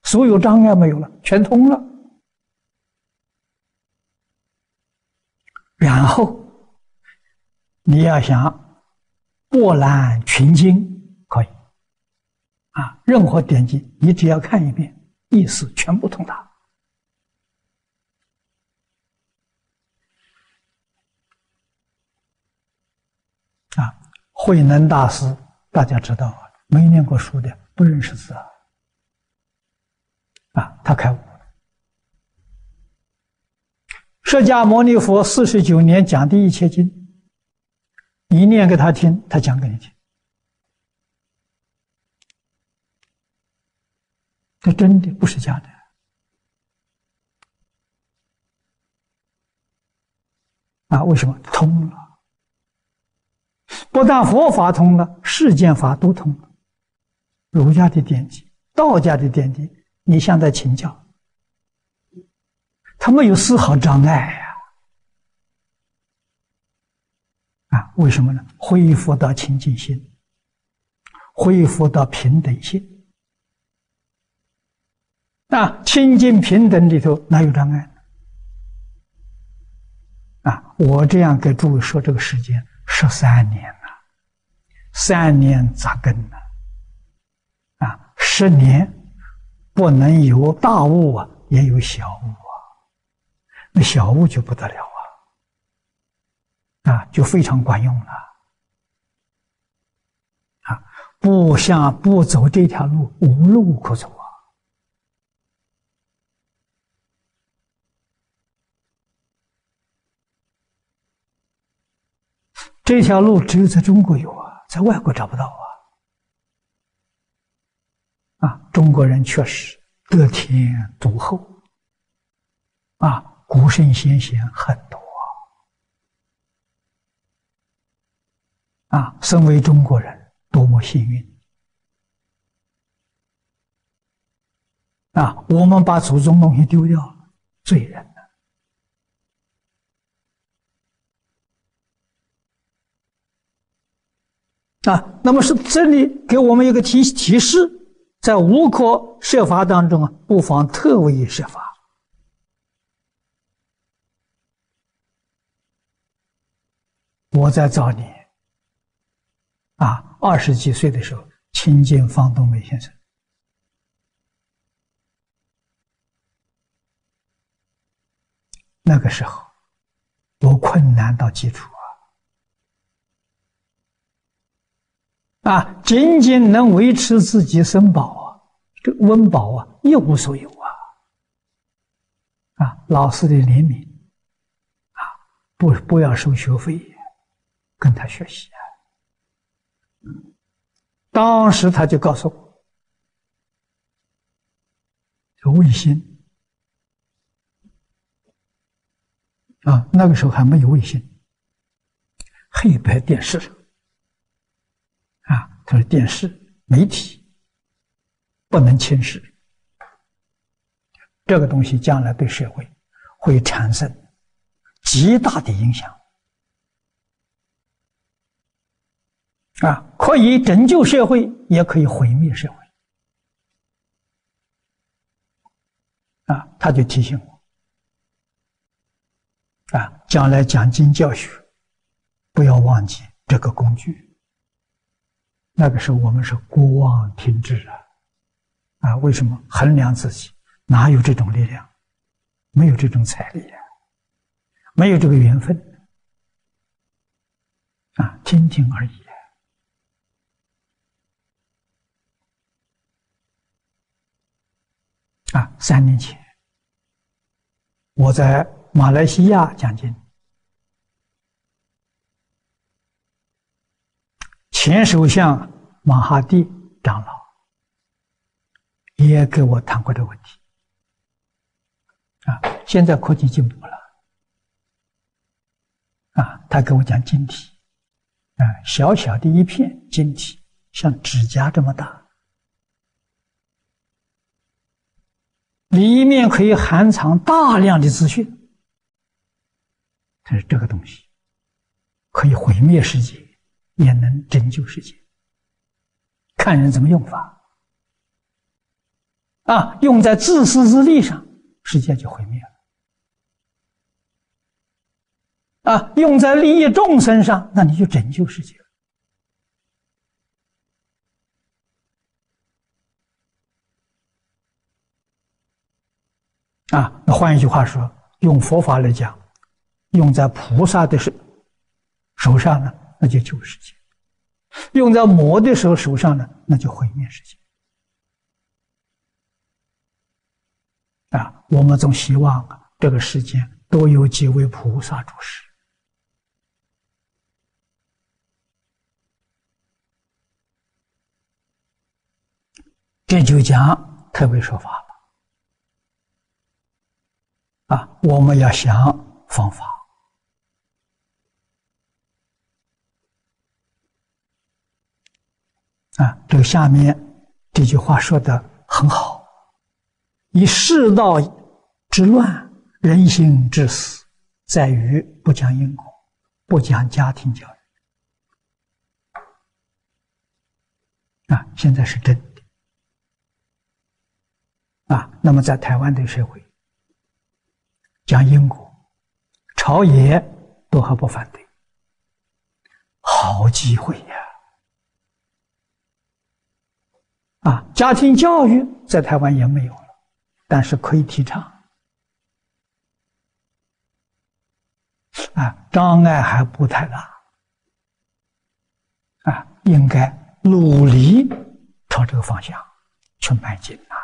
所有障碍没有了，全通了。然后你要想博览群经，可以啊，任何典籍你只要看一遍，意思全部通达。啊，慧能大师大家知道啊，没念过书的不认识字啊。啊，他开悟了。释迦牟尼佛四十九年讲的一切经，你念给他听，他讲给你听，这真的不是假的。啊，为什么通了？不但佛法通了，世间法都通了。儒家的典籍，道家的典籍，你向他请教，他没有丝毫障碍呀！啊，为什么呢？恢复到清净心，恢复到平等心。那，清净平等里头哪有障碍？啊，我这样给诸位说这个时间十三年。三年扎根了，啊，十年不能有大悟啊，也有小悟啊，那小悟就不得了啊，啊，就非常管用了，啊，不像不走这条路，无路可走啊，这条路只有在中国有啊。在外国找不到啊！啊，中国人确实得天独厚啊，古圣先贤很多啊，身为中国人多么幸运啊！我们把祖宗东西丢掉了，罪人。啊，那么是这里给我们一个提提示，在无可设法当中啊，不妨特为设法。我在早年啊，二十几岁的时候，亲近方东梅先生，那个时候我困难到极处。啊，仅仅能维持自己生饱啊，这温饱啊一无所有啊！啊，老师的怜悯啊，不不要收学费，跟他学习啊。当时他就告诉我，有卫星啊，那个时候还没有卫星，黑白电视。他说：“电视媒体不能轻视，这个东西将来对社会会产生极大的影响。啊，可以拯救社会，也可以毁灭社会。啊，他就提醒我：啊，将来讲经教学，不要忘记这个工具。”那个时候我们是孤妄听志啊，啊，为什么衡量自己？哪有这种力量？没有这种财力啊，没有这个缘分啊，听听而已啊。三年前，我在马来西亚讲经。前首相马哈蒂长老也跟我谈过这个问题啊。现在科技进步了啊，他跟我讲晶体，啊，小小的一片晶体，像指甲这么大，里面可以含藏大量的资讯。它是这个东西，可以毁灭世界，也能拯救世界。看人怎么用法啊！用在自私自利上，世界就毁灭了；啊，用在利益众生上，那你就拯救世界啊，那换一句话说，用佛法来讲，用在菩萨的手手上呢，那就救世界。用在魔的时候手上呢，那就毁灭世界。啊，我们总希望啊，这个世间都有几位菩萨主持，这就讲特别说法了。啊，我们要想方法。啊，这个下面这句话说的很好：以世道之乱，人心之死，在于不讲因果，不讲家庭教育。啊，现在是真的。啊，那么在台湾的社会，讲因果，朝野都还不反对，好机会呀！啊家庭教育在台湾也没有了，但是可以提倡。啊，障碍还不太大。啊，应该努力朝这个方向去迈进呐。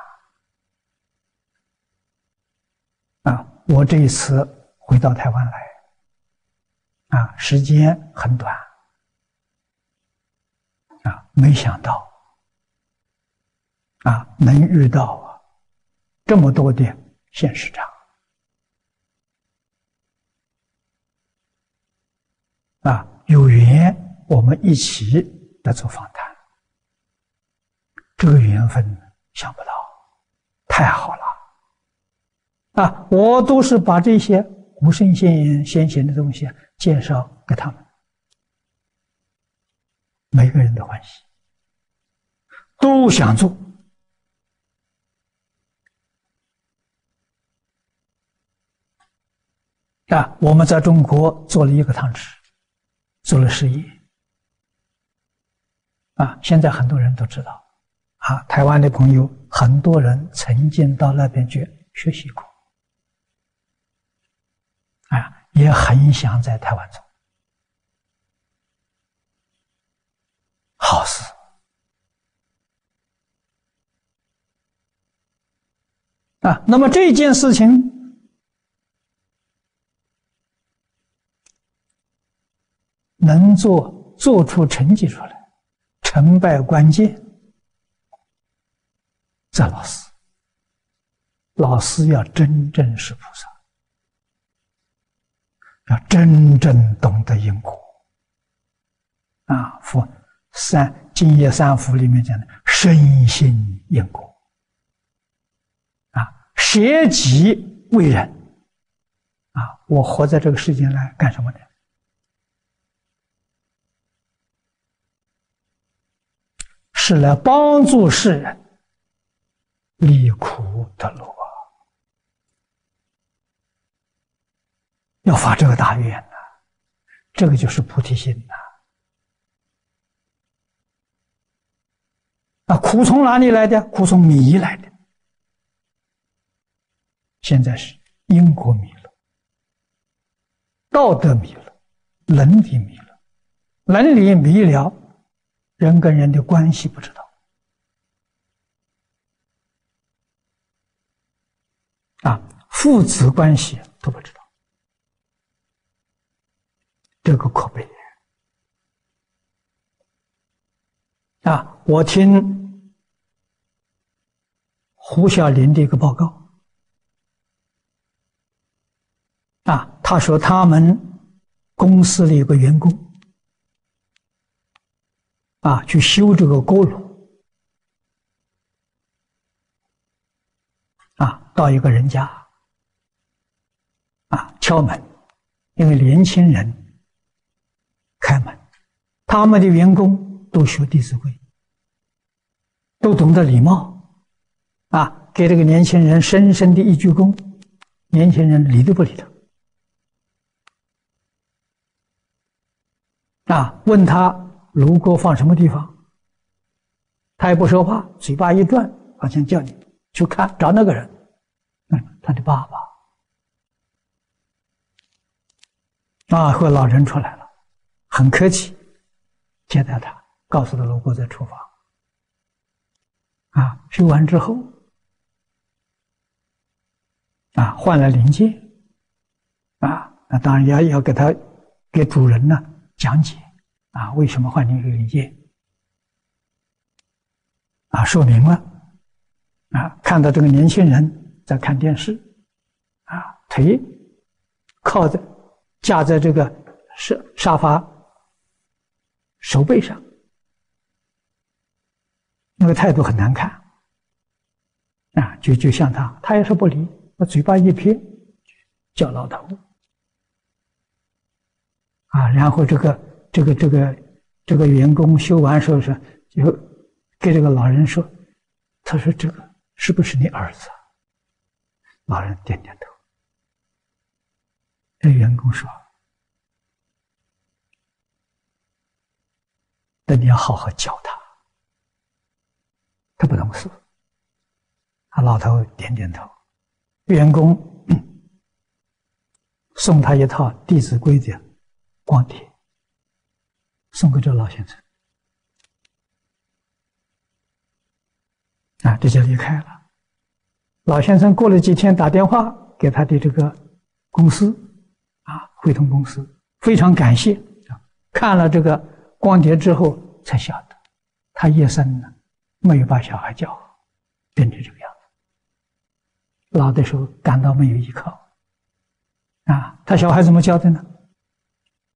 啊，我这一次回到台湾来，啊，时间很短，啊，没想到。啊，能遇到啊这么多的现实长啊，有缘我们一起来做访谈，这个缘分想不到，太好了啊！我都是把这些古圣先先贤的东西介绍给他们，每个人都欢喜，都想做。啊，我们在中国做了一个汤池，做了事业。啊，现在很多人都知道，啊，台湾的朋友很多人曾经到那边去学习过，啊，也很想在台湾做，好事。啊，那么这件事情。能做做出成绩出来，成败关键在老师。老师要真正是菩萨，要真正懂得因果。啊，佛三净业三福里面讲的身心因果。啊，舍己为人。啊，我活在这个世间来干什么的？是来帮助世人离苦得乐！要发这个大愿呐，这个就是菩提心呐。啊，苦从哪里来的？苦从迷来的。现在是因果迷了，道德迷了，伦理迷了，伦理迷了。人跟人的关系不知道啊，父子关系都不知道，这个可悲啊！我听胡小林的一个报告啊，他说他们公司的有个员工。啊，去修这个锅炉，啊，到一个人家，啊，敲门，因为年轻人开门，他们的员工都学《弟子规》，都懂得礼貌，啊，给这个年轻人深深的一鞠躬，年轻人理都不理他。啊，问他炉锅放什么地方，他也不说话，嘴巴一转，好像叫你去看找那个人，嗯，他的爸爸。啊，和老人出来了，很客气，接待他，告诉他炉锅在厨房。啊，修完之后，啊，换了零件，啊，那当然要要给他给主人呢。讲解啊，为什么换这个零件？啊，说明了啊，看到这个年轻人在看电视，啊，腿靠在架在这个沙沙发手背上，那个态度很难看啊，就就像他，他也是不理，把嘴巴一撇，叫老头。啊，然后这个这个这个这个员工修完时候是就给这个老人说，他说这个是不是你儿子？老人点点头。这员工说：“那你要好好教他，他不懂事。”啊，老头点点头。员工 送他一套《弟子规》的。光碟送给这老先生，啊，这就离开了。老先生过了几天打电话给他的这个公司，啊，汇通公司，非常感谢。看了这个光碟之后，才晓得他一生呢没有把小孩教好，变成这个样子。老的时候感到没有依靠，啊，他小孩怎么教的呢？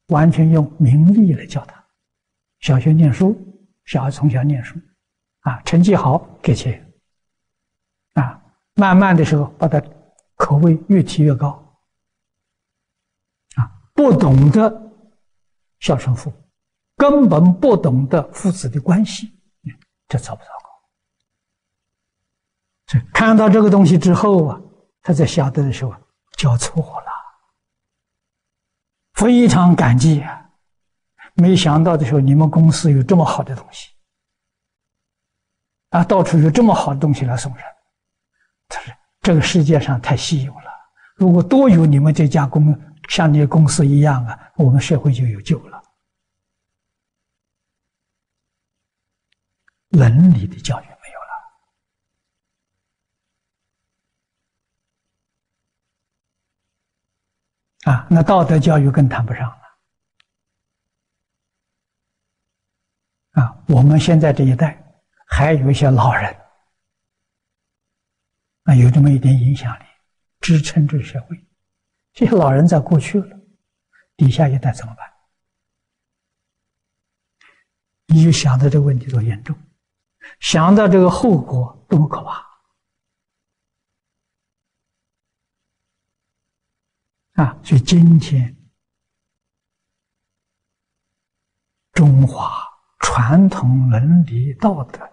完全用名利来教他，小学念书，小孩从小念书，啊，成绩好给钱，啊，慢慢的时候把他口味越提越高，啊，不懂得孝顺父，根本不懂得父子的关系，这糟不糟糕？这看到这个东西之后啊，他在晓得的时候教错了。非常感激啊！没想到的时候，你们公司有这么好的东西啊，到处有这么好的东西来送人。他说：“这个世界上太稀有了，如果多有你们这家公像你公司一样啊，我们社会就有救了。”伦理的教育没有了啊，那道德教育更谈不上了。啊，我们现在这一代还有一些老人，啊，有这么一点影响力，支撑这个社会。这些老人在过去了，底下一代怎么办？你就想到这个问题多严重，想到这个后果多可怕。啊，所以今天中华传统伦理道德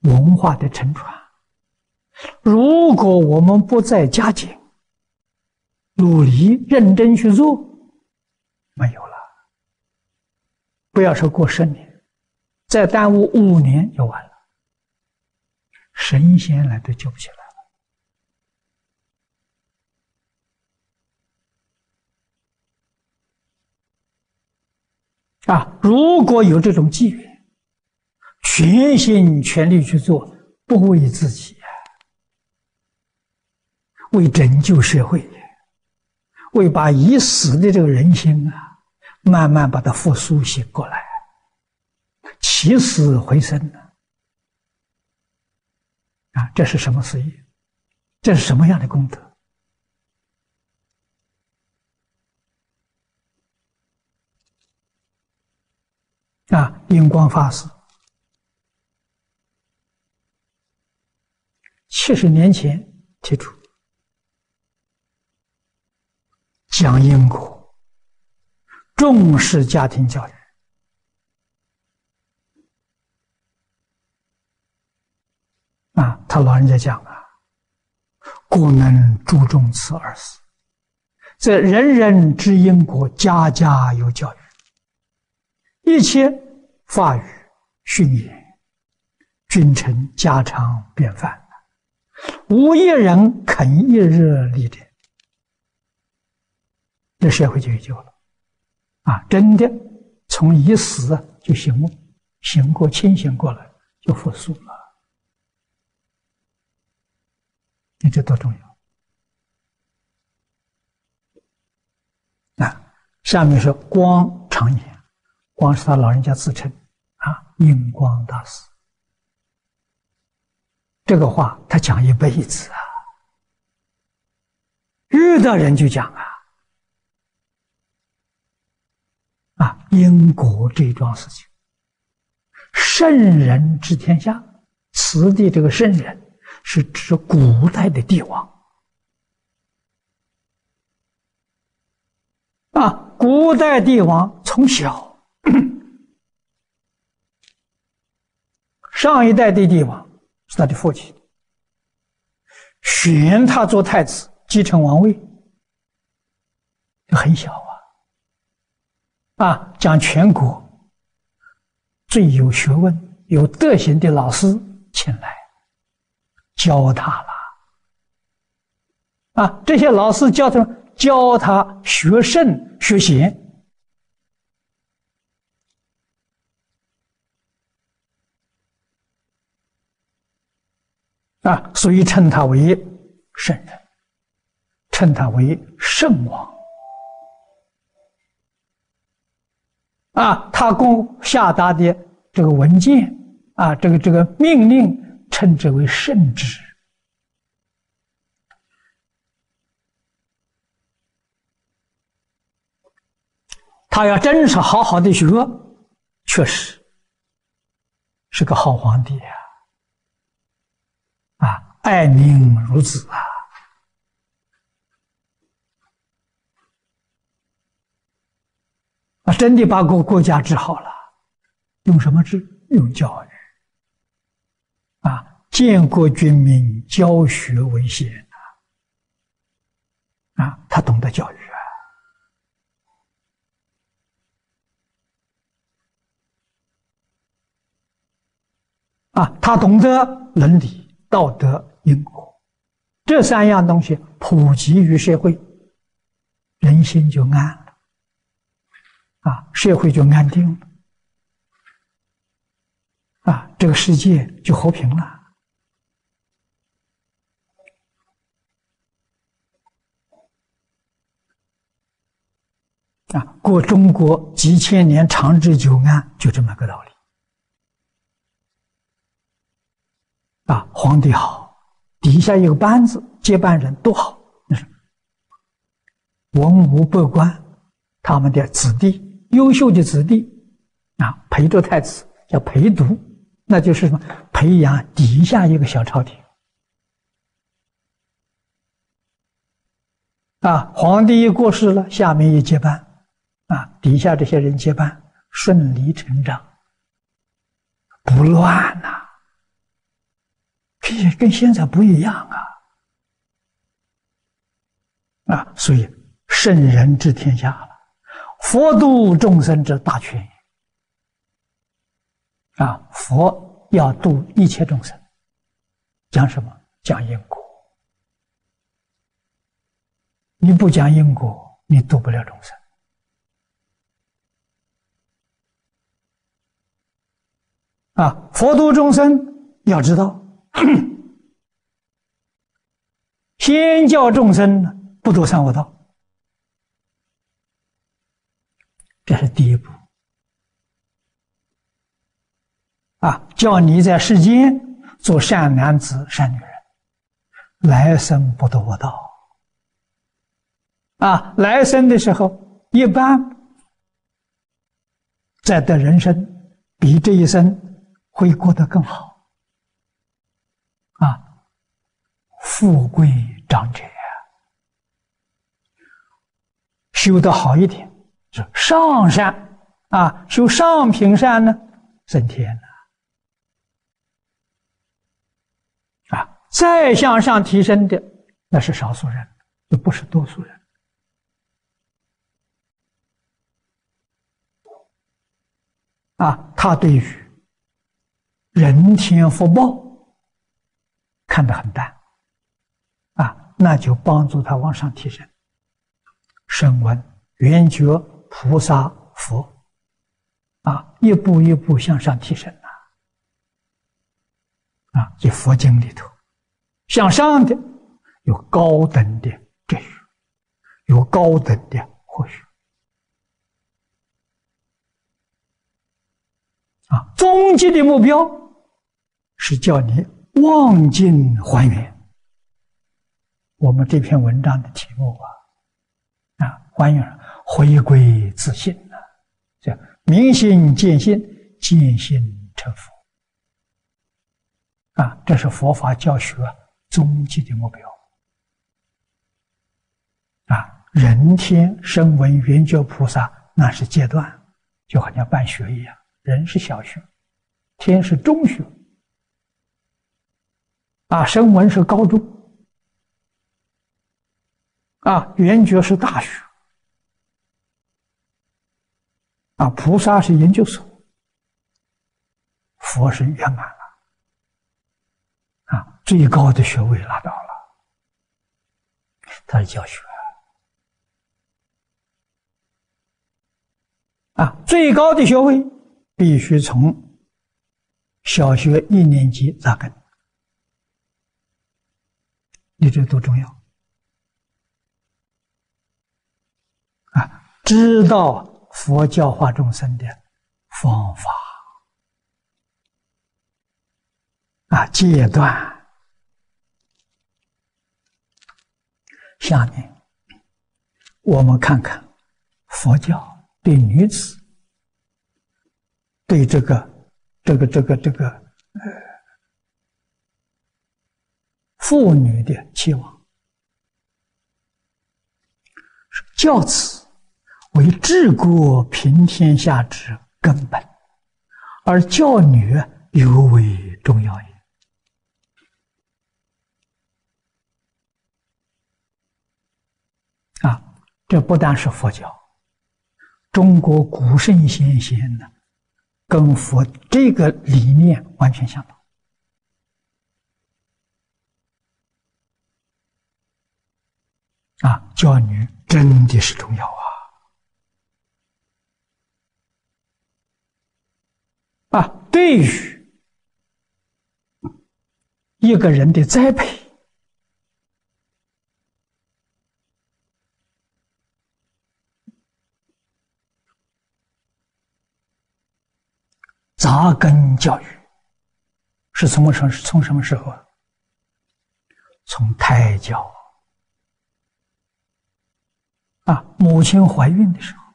文化的沉船，如果我们不再加紧努力、认真去做，没有了。不要说过十年，再耽误五年就完了，神仙来都救不起来。啊！如果有这种机缘，全心全力去做，不为自己，为拯救社会，为把已死的这个人心啊，慢慢把它复苏醒过来，起死回生呢？啊，这是什么事业？这是什么样的功德？啊，印光法师七十年前提出讲因果，重视家庭教育啊，他老人家讲啊，故能注重此二事，则人人知因果，家家有教育。一切法语训言，君臣家常便饭，无一人肯一日立者，这社会就有救了。啊，真的从已死就醒悟，醒过清醒过来就复苏了。你这多重要啊！下面是光常言。光是他老人家自称啊，印光大师，这个话他讲一辈子啊，遇到人就讲啊，啊，因果这桩事情，圣人治天下，此地这个圣人是指古代的帝王。啊，古代帝王从小。上一代的帝王是他的父亲，选他做太子，继承王位，就很小啊，啊，将全国最有学问、有德行的老师请来教他了，啊，这些老师教他教他学圣学贤。啊，所以称他为圣人，称他为圣王。啊，他公下达的这个文件啊，这个这个命令，称之为圣旨。他要真是好好的学，确实是个好皇帝呀。爱民如子啊！啊，真的把国国家治好了，用什么治？用教育。啊，建国军民，教学为先啊！啊，他懂得教育啊！啊，他懂得伦理。道德因果这三样东西普及于社会，人心就安了，啊，社会就安定了，啊，这个世界就和平了，啊，过中国几千年长治久安，就这么个道理。啊，皇帝好，底下有班子接班人多好，那是文武百官，他们的子弟，优秀的子弟啊，陪着太子叫陪读，那就是什么？培养底下一个小朝廷啊。皇帝一过世了，下面一接班啊，底下这些人接班，顺理成章，不乱呐。跟现在不一样啊！啊，所以圣人治天下了，佛度众生之大权啊！佛要度一切众生，讲什么？讲因果。你不讲因果，你度不了众生啊！佛度众生，要知道。先教众生不堕三恶道，这是第一步。啊，叫你在世间做善男子、善女人，来生不堕恶道。啊，来生的时候，一般在的人生比这一生会过得更好啊！富贵长者修得好一点，是上善啊，修上品善呢，升天了啊！再向上提升的，那是少数人，就不是多数人。啊，他对于人天福报看得很淡，那就帮助他往上提升，声闻、缘觉、菩萨、佛，啊，一步一步向上提升啊，啊，在佛经里头，向上的有高等的哲学，有高等的活学。啊，终极的目标是叫你忘尽还原。我们这篇文章的题目啊，啊，还原回归自信啊，这明心见性，见性成佛。啊，这是佛法教学终极的目标。啊，人天声闻缘觉菩萨那是阶段，就好像办学一样。人是小学，天是中学，啊，声闻是高中，啊，圆觉是大学，啊，菩萨是研究所，佛是圆满了，啊，最高的学位拿到了，他是教学，啊，最高的学位。必须从小学一年级扎根，你这多重要啊！知道佛教化众生的方法啊，阶段。下面我们看看佛教对女子。对这个，这个，这个，这个，呃，妇女的期望，教子为治国平天下之根本，而教女尤为重要也。啊，这不但是佛教，中国古圣先贤呢。跟佛这个理念完全相同啊！教女真的是重要啊！啊，对于一个人的栽培。扎根教育是从什么从什么时候啊？从胎教啊，母亲怀孕的时候，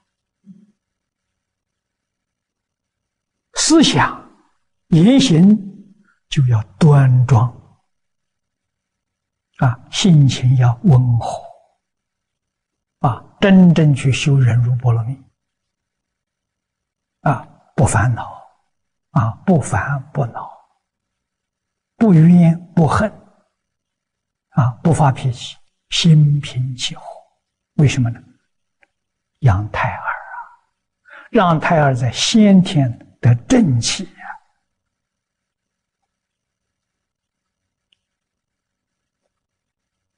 思想言行就要端庄啊，心情要温和啊，真正去修忍辱波罗蜜啊，不烦恼。啊，不烦不恼，不怨不恨，啊，不发脾气，心平气和。为什么呢？养胎儿啊，让胎儿在先天得正气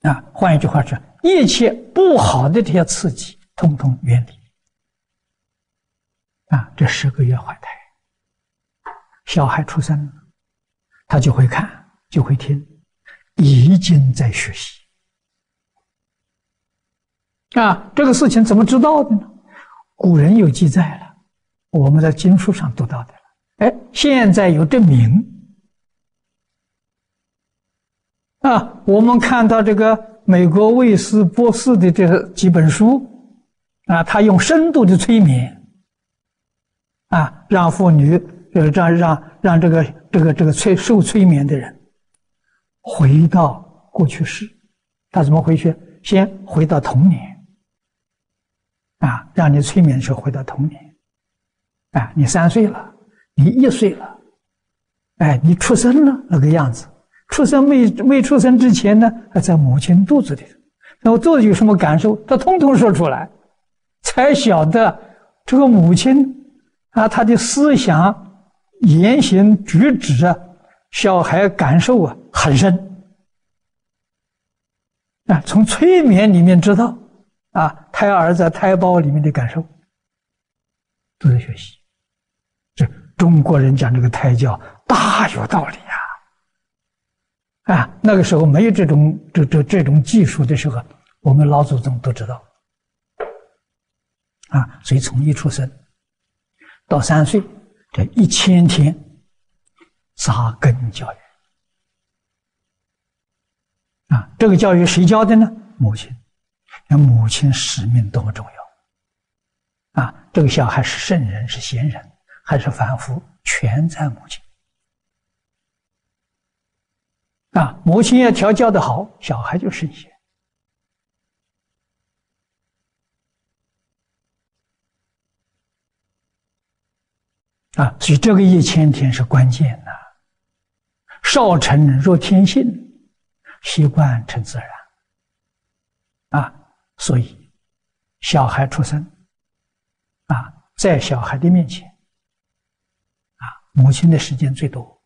呀。啊，换一句话说，一切不好的这些刺激，通通远离。啊，这十个月怀胎。小孩出生了，他就会看，就会听，已经在学习。啊，这个事情怎么知道的呢？古人有记载了，我们在经书上读到的了。哎，现在有证明。啊，我们看到这个美国卫斯博士的这几本书，啊，他用深度的催眠，啊，让妇女。就是这样让让这个这个这个催受催眠的人回到过去式，他怎么回去？先回到童年，啊，让你催眠的时候回到童年，啊，你三岁了，你一岁了，哎，你出生了那个样子，出生没没出生之前呢，还在母亲肚子里，那我肚子有什么感受？他通通说出来，才晓得这个母亲啊，他的思想、言行举止啊，小孩感受啊很深。啊，从催眠里面知道，啊，胎儿在胎胞里面的感受，都在学习。中国人讲这个胎教大有道理呀！啊，那个时候没有这种这这这种技术的时候，我们老祖宗都知道。啊，所以从一出生到三岁这一千天扎根教育。啊，这个教育谁教的呢？母亲，那母亲使命多么重要！啊，这个小孩是圣人是贤人还是凡夫，全在母亲。啊，母亲要调教的好，小孩就圣贤。啊，所以这个一千天是关键呐。少成若天性。习惯成自然，啊，所以小孩出生，啊，在小孩的面前，母亲的时间最多。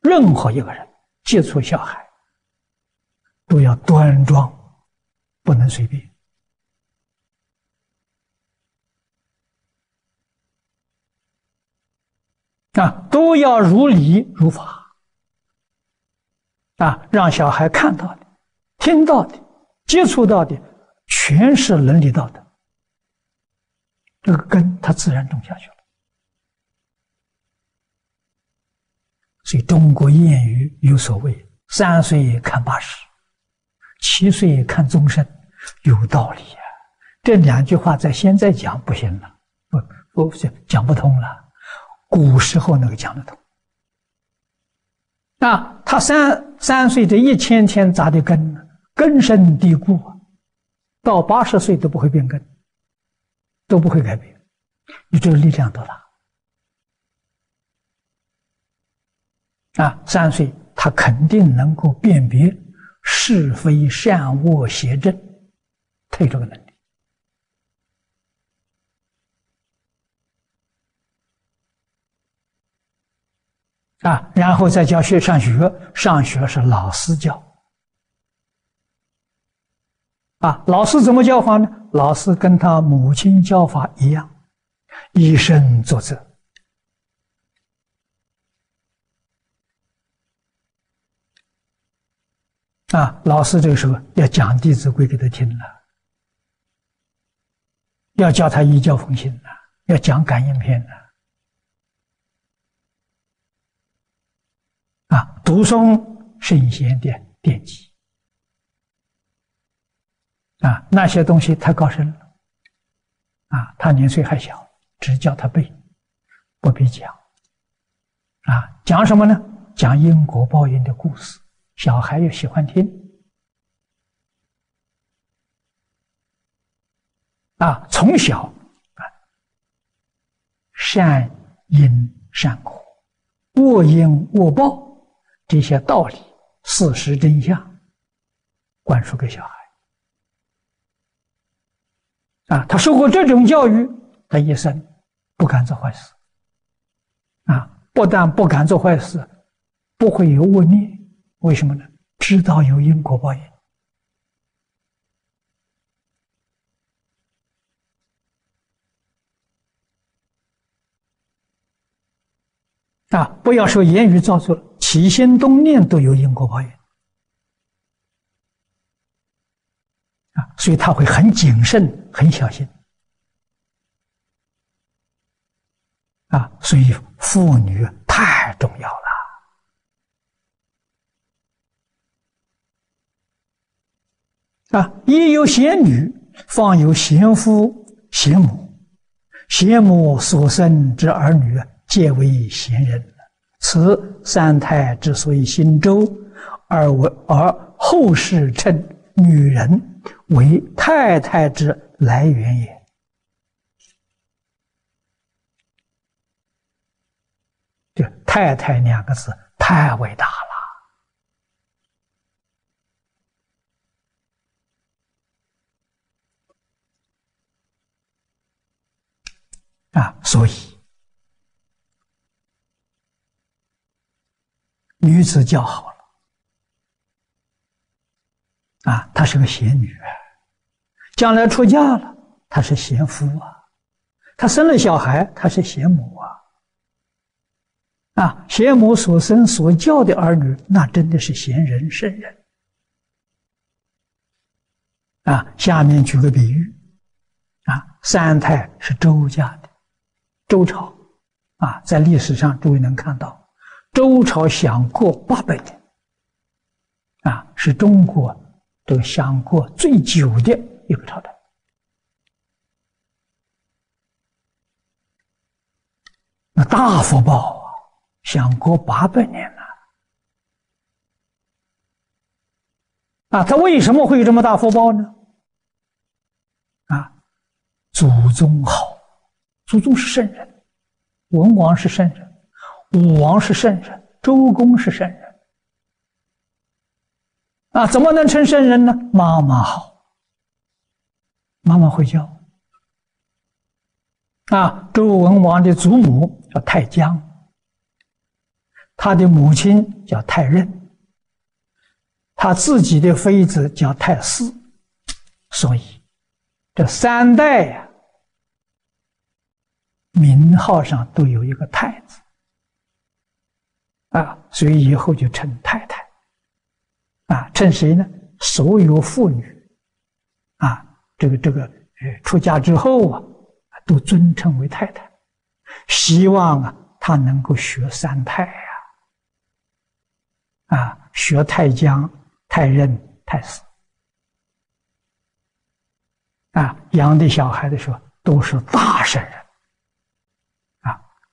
任何一个人接触小孩，都要端庄，不能随便，啊，都要如理如法。啊，让小孩看到的、听到的、接触到的，全是伦理道德。这个根，他自然种下去了。所以中国谚语有所谓“三岁看八十，七岁看终身”，有道理呀。这两句话在现在讲不行了，不不讲不通了。古时候那个讲得通。那，他三三岁这一千天扎的根，根深蒂固，到八十岁都不会变根，都不会改变。你这个力量多大？啊，三岁他肯定能够辨别是非善恶邪正，他有这个能力。啊，然后再教学上学，上学是老师教。啊，老师怎么教法呢？老师跟他母亲教法一样，以身作则。啊，老师这个时候要讲《弟子规》给他听了，要教他依教奉行了，要讲感应篇了。啊，读诵圣贤的典籍啊，那些东西太高深了啊，他年岁还小，只教他背，不必讲啊。讲什么呢？讲因果报应的故事，小孩又喜欢听啊。从小啊，善因善果，恶因恶报。这些道理、事实真相，灌输给小孩啊！他受过这种教育，他一生不敢做坏事啊！不但不敢做坏事，不会有恶念。为什么呢？知道有因果报应啊！不要说言语造作。起心动念都有因果报应啊，所以他会很谨慎、很小心啊。所以妇女太重要了啊！一有贤女，方有贤夫贤母，贤母所生之儿女皆为贤人。此三太之所以姓周，而为而后世称女人为太太之来源也。这“太太”两个字太伟大了啊！所以。女子教好了，啊，她是个贤女，将来出嫁了，她是贤夫啊，她生了小孩，她是贤母啊，啊，贤母所生所教的儿女，那真的是贤人圣人，啊，下面举个比喻，啊，三太是周家的，周朝，啊，在历史上诸位能看到。周朝享过八百年，啊，是中国这个享过最久的一个朝代。那大福报啊，享过八百年了。啊，他为什么会有这么大福报呢？啊，祖宗好，祖宗是圣人，文王是圣人。武王是圣人，周公是圣人，啊，怎么能成圣人呢？妈妈好，妈妈会教。啊，周文王的祖母叫太姜，他的母亲叫太任，他自己的妃子叫太姒，所以这三代呀，名号上都有一个“太”字。啊，所以以后就称太太，啊，称谁呢？所有妇女，啊，这个这个，呃，出家之后啊，都尊称为太太，希望啊，她能够学三太呀，啊，学太姜、太任、太师，啊，养的小孩的时候都是大圣人，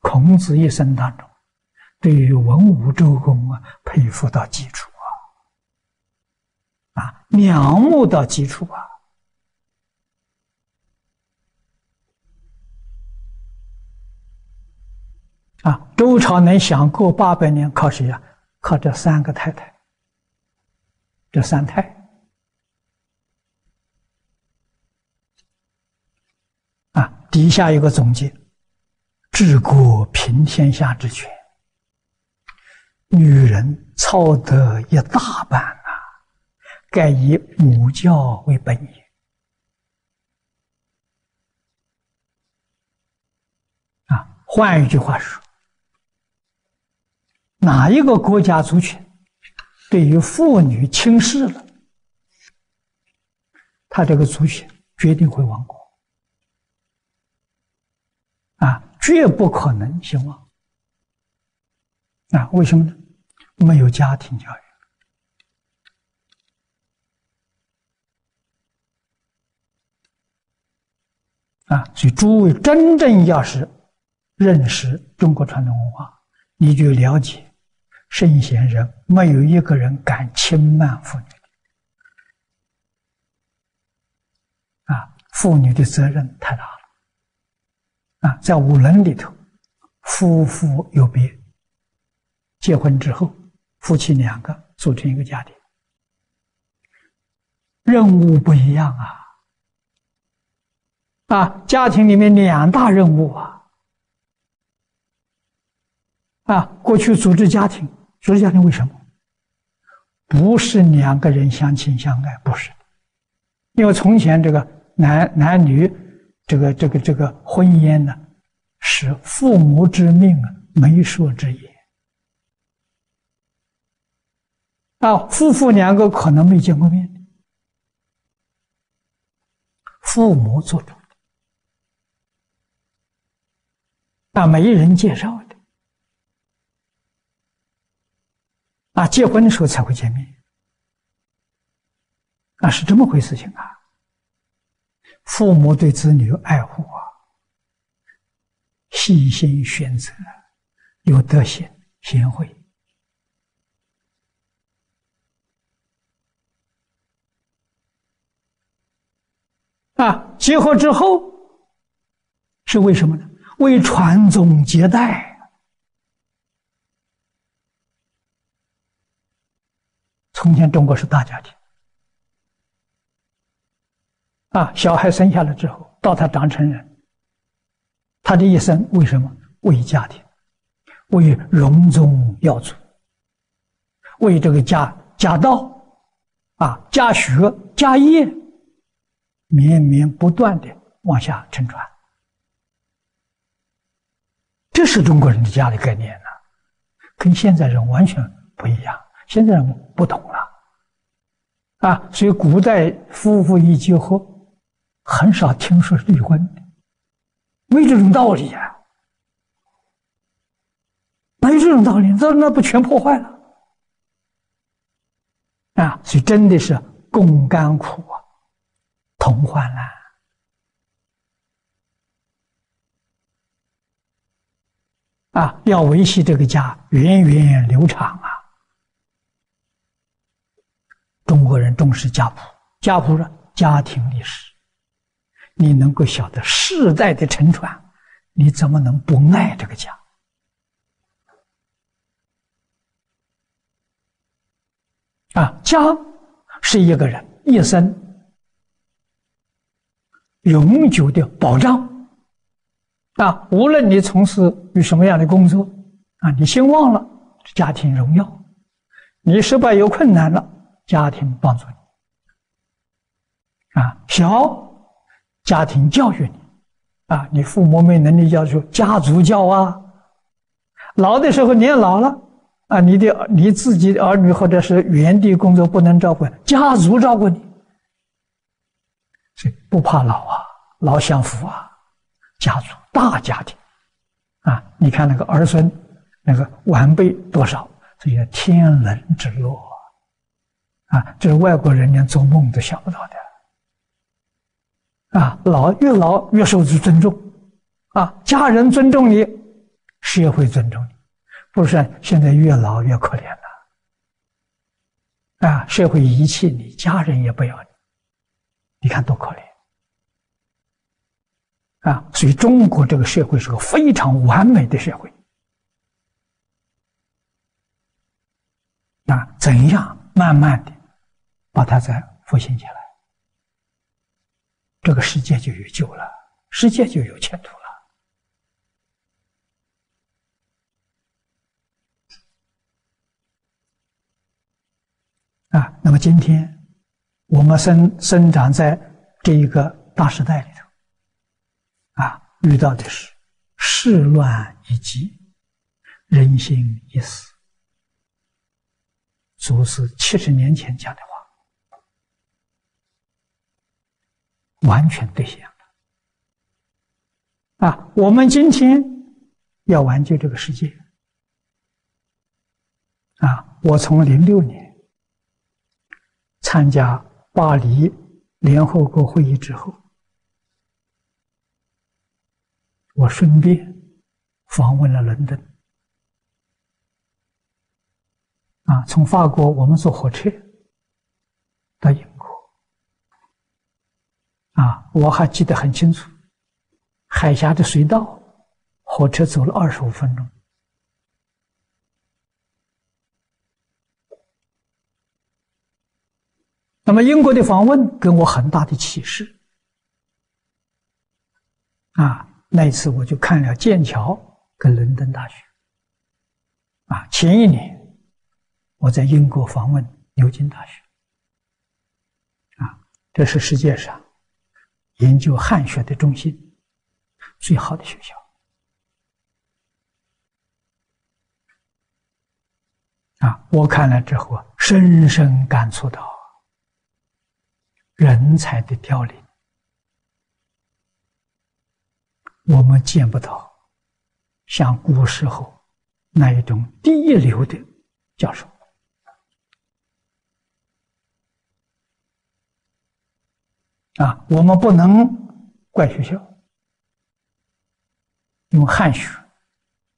孔子一生当中。对于文武周公啊，佩服到基础啊，啊，仰慕到基础啊，啊，周朝能享过八百年，靠谁呀？靠这三个太太，这三太，啊，底下有个总结：治国平天下之权。女人操得一大半啊，该以母教为本也。啊，换一句话说，哪一个国家族群对于妇女轻视了，他这个族群决定会亡国，啊，绝不可能兴旺。啊，为什么呢？没有家庭教育啊，所以诸位真正要是认识中国传统文化，你就了解圣贤人没有一个人敢轻慢妇女啊，妇女的责任太大啊，在五伦里头，夫妇有别，结婚之后。夫妻两个组成一个家庭，任务不一样啊！啊，家庭里面两大任务啊！啊，过去组织家庭，组织家庭为什么？不是两个人相亲相爱，不是，因为从前这个男男女这个这个这个婚姻呢，是父母之命啊，媒妁之言。啊，夫妇两个可能没见过面，父母做主的，啊，没人介绍的，啊，结婚的时候才会见面，啊，是这么回事情啊。父母对子女爱护啊，细心选择。有德行、贤惠啊。结合之后是为什么呢？为传宗接代。从前中国是大家庭啊，小孩生下来之后，到他长成人，他的一生为什么？为家庭，为荣宗耀祖，为这个家家道啊，家学家业，绵绵不断的往下承传。这是中国人的家的概念呢，跟现在人完全不一样。现在人不懂了，啊，所以古代夫妇一结合，很少听说离婚的，没这种道理啊，没这种道理，那那不全破坏了啊？所以真的是共甘苦啊，同患难啊，要维系这个家源远流长啊。中国人重视家谱，家谱是家庭历史，你能够晓得世代的沉船，你怎么能不爱这个家？啊，家是一个人一生永久的保障。啊，无论你从事于什么样的工作，啊，你兴旺了，家庭荣耀；你失败有困难了。家庭帮助你啊，小家庭教育你啊，你父母没能力教育，家族教啊。老的时候年老了啊，你的你自己的儿女或者是原地工作不能照顾，家族照顾你，所以不怕老啊，老享福啊，家族大家庭啊，你看那个儿孙那个晚辈多少，这些天伦之乐。啊，这是外国人连做梦都想不到的。啊，老越老越受尊重，啊，家人尊重你，社会尊重你，不是现在越老越可怜了。啊，社会遗弃你，家人也不要你，你看多可怜。啊，所以中国这个社会是个非常完美的社会。啊，怎样慢慢的？把它再复兴起来，这个世界就有救了，世界就有前途了。啊，那么今天我们生生长在这一个大时代里头，啊，遇到的是世乱已极，人心已死，祖师七十年前讲的话。完全兑现了啊！我们今天要挽救这个世界啊！我从零六年参加巴黎联合国会议之后，我顺便访问了伦敦啊！从法国我们坐火车到英。啊，我还记得很清楚，海峡的隧道，火车走了二十五分钟。那么英国的访问给我很大的启示。啊，那一次我就看了剑桥跟伦敦大学。啊，前一年我在英国访问牛津大学。啊，这是世界上。研究汉学的中心，最好的学校啊！我看了之后啊，深深感触到人才的凋零，我们见不到像古时候那一种第一流的教授。啊，我们不能怪学校，因为汉学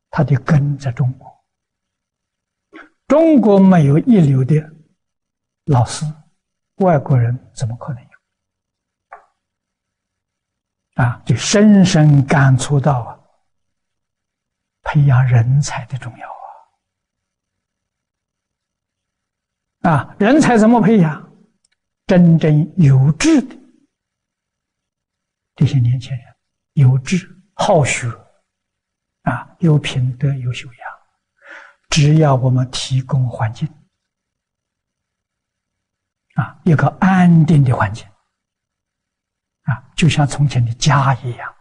它的根在中国。中国没有一流的老师，外国人怎么可能有？啊，就深深感触到啊，培养人才的重要啊！啊，人才怎么培养？真正有志的这些年轻人，有志好学，啊，有品德有修养。只要我们提供环境，啊，一个安定的环境，啊，就像从前的家一样，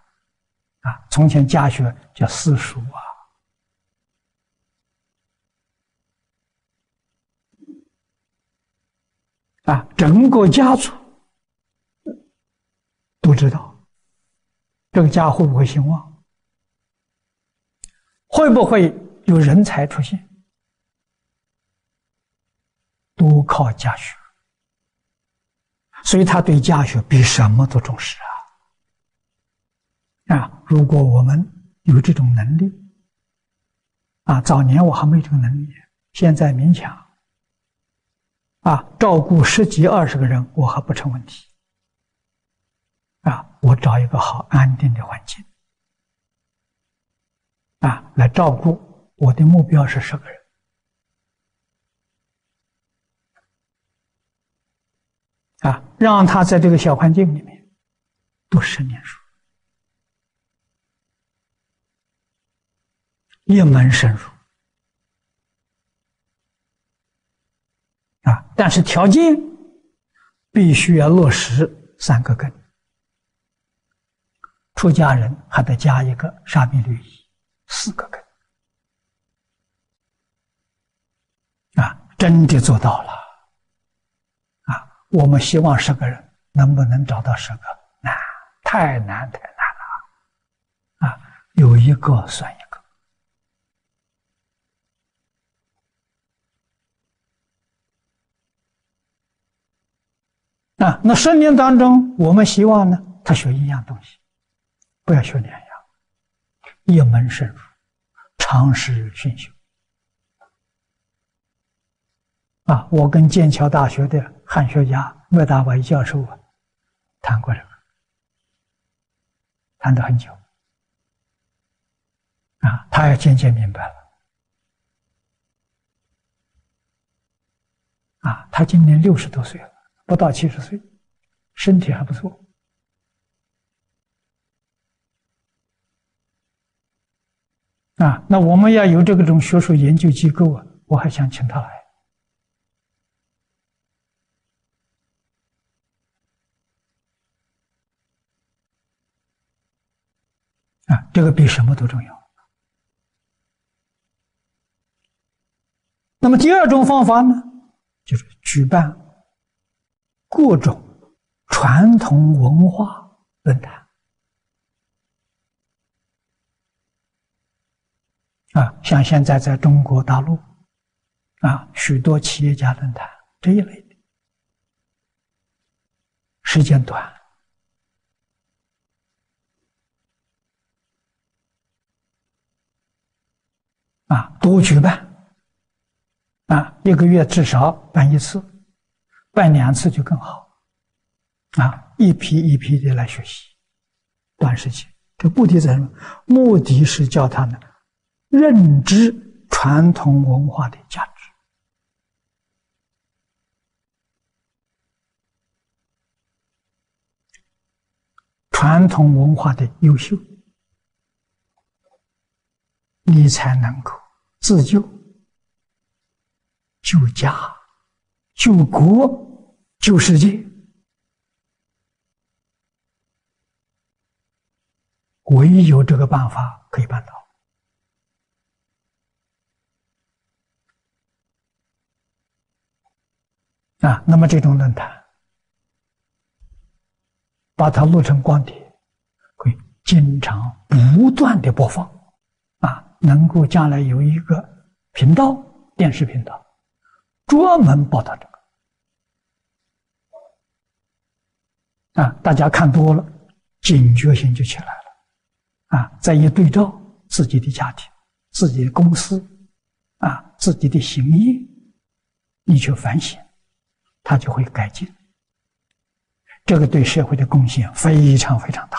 啊，从前家学叫私塾啊，啊，整个家族都知道这个家会不会兴旺，会不会？有人才出现，都靠家学，所以他对家学比什么都重视啊！啊，如果我们有这种能力，啊，早年我还没这个能力，现在勉强，啊，照顾十几二十个人我还不成问题，啊，我找一个好安定的环境，啊，来照顾。我的目标是十个人啊，让他在这个小环境里面读十年书，一门深入啊。但是条件必须要落实三个根：出家人还得加一个沙弥律仪，四个根啊。真的做到了，啊！我们希望十个人能不能找到十个？难，太难，太难了，啊！有一个算一个。啊，那生命当中，我们希望呢，他学一样东西，不要学两样，一门深入，长时熏修。啊，我跟剑桥大学的汉学家麦大伟教授啊谈过这个，谈了很久。啊，他也渐渐明白了。啊，他今年六十多岁了，不到七十岁，身体还不错。啊，那我们要有这个种学术研究机构啊，我还想请他来。啊，这个比什么都重要。那么第二种方法呢，就是举办各种传统文化论坛。啊，像现在在中国大陆，啊，许多企业家论坛这一类的，时间短。啊，多举办，啊，一个月至少办一次，办两次就更好，啊，一批一批的来学习，短时间。这目的是什么？目的是叫他们认知传统文化的价值，传统文化的优秀。你才能够自救、救家、救国、救世界。唯有这个办法可以办到啊！那么这种论坛，把它录成光碟，可以经常不断的播放。啊能够将来有一个频道，电视频道，专门报道这个，啊，大家看多了，警觉性就起来了，啊，再一对照自己的家庭、自己的公司啊，自己的行业，你去反省，他就会改进。这个对社会的贡献非常非常大。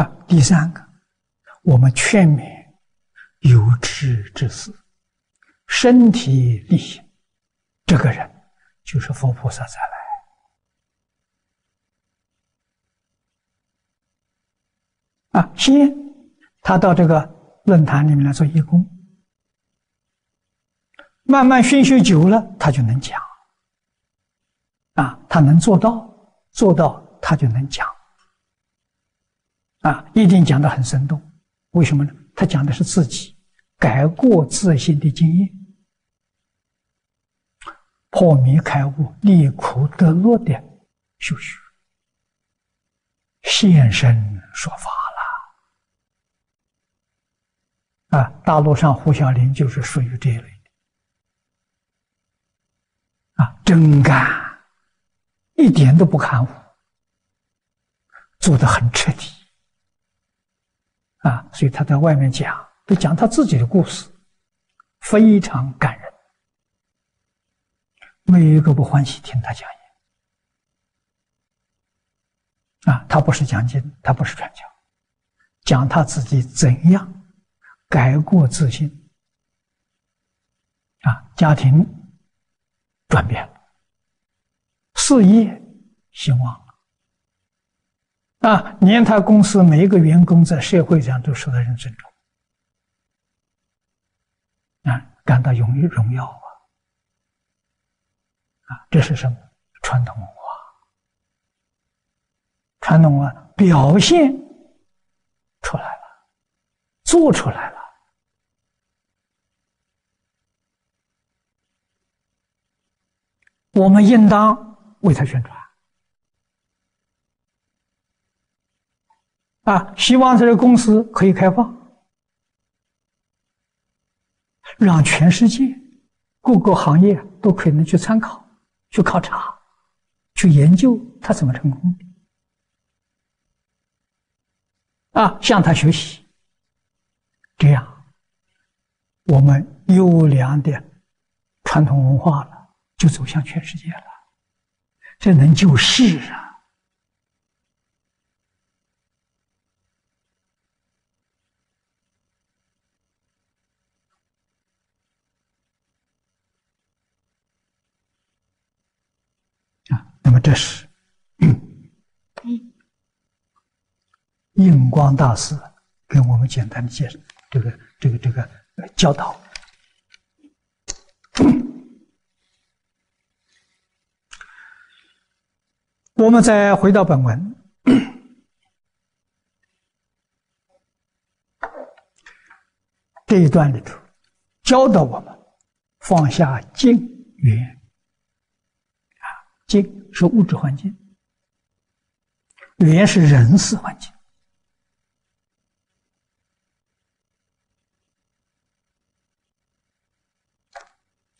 啊，第三个，我们劝勉有志之士，身体力行，这个人就是佛菩萨再来。啊，先他到这个论坛里面来做义工。慢慢熏修久了，他就能讲。啊，他能做到，做到他就能讲。啊，一定讲的很生动。为什么呢？他讲的是自己改过自新的经验，破迷开悟、离苦得乐的修学，现身说法了。啊，大陆上胡小林就是属于这一类。啊，真干，一点都不含糊，做的很彻底。啊，所以他在外面讲，都讲他自己的故事，非常感人，没有一个不欢喜听他讲演。啊，他不是讲经，他不是传教，讲他自己怎样改过自新。啊，家庭。转变了，事业兴旺了啊！连他公司每一个员工在社会上都受到人尊重啊，感到荣荣耀啊！啊，这是什么传统文化？传统文化表现出来了，做出来了。我们应当为他宣传啊！希望这个公司可以开放，让全世界各个行业都可能去参考、去考察、去研究他怎么成功的啊！向他学习，这样我们优良的传统文化了。就走向全世界了，这能救世啊！啊，那么这是印光大师给我们简单的介绍，这个这个这个教导。我们再回到本文。这一段里头，教导我们放下境缘。啊，境是物质环境，缘是人事环境。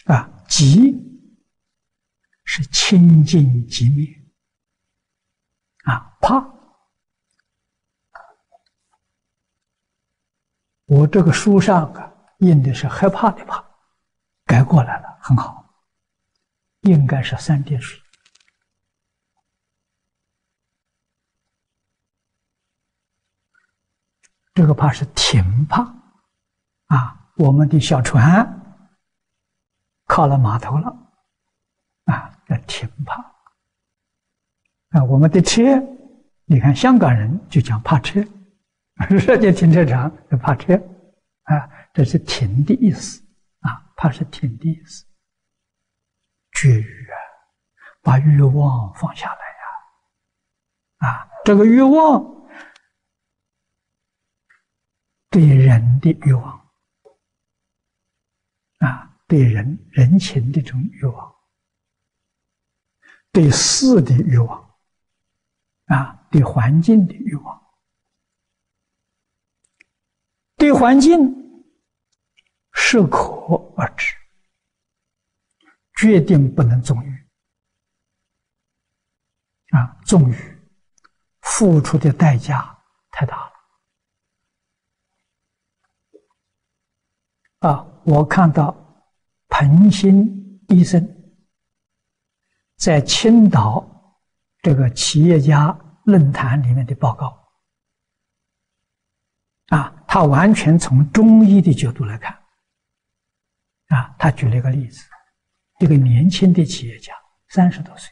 啊，即是清净即灭。啊，怕！我这个书上啊印的是害怕的怕，改过来了，很好，应该是三点水。这个怕是停怕，啊，我们的小船靠了码头了，啊，要停怕。啊，我们的车，你看香港人就讲怕车，设计停车场就怕车，啊，这是停的意思，啊，怕是停的意思。绝欲啊，把欲望放下来呀，啊，这个欲望对人的欲望，啊，对人人情的这种欲望，对事的欲望。啊，对环境的欲望，对环境适可而止，决定不能纵欲。啊，纵欲付出的代价太大了。啊，我看到彭新医生在青岛这个企业家论坛里面的报告。啊，他完全从中医的角度来看。啊，他举了一个例子，一个年轻的企业家，三十多岁，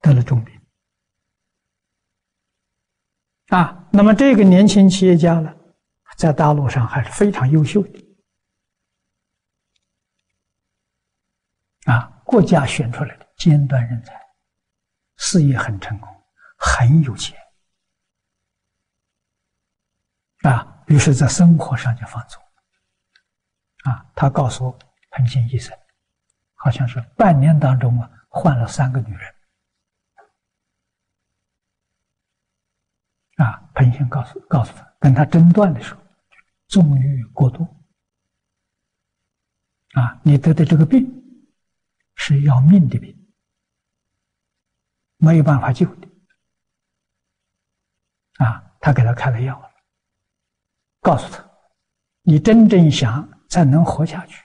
得了重病。啊，那么这个年轻企业家呢，在大陆上还是非常优秀的。啊，国家选出来的尖端人才，事业很成功，很有钱。啊，于是，在生活上就放纵。啊，他告诉彭新医生，好像是半年当中啊，换了三个女人。啊，彭新告诉告诉他，跟他诊断的时候，纵欲过度。啊，你得的这个病是要命的病，没有办法救的。啊，他给他开了药，告诉他，你真正想。才能活下去。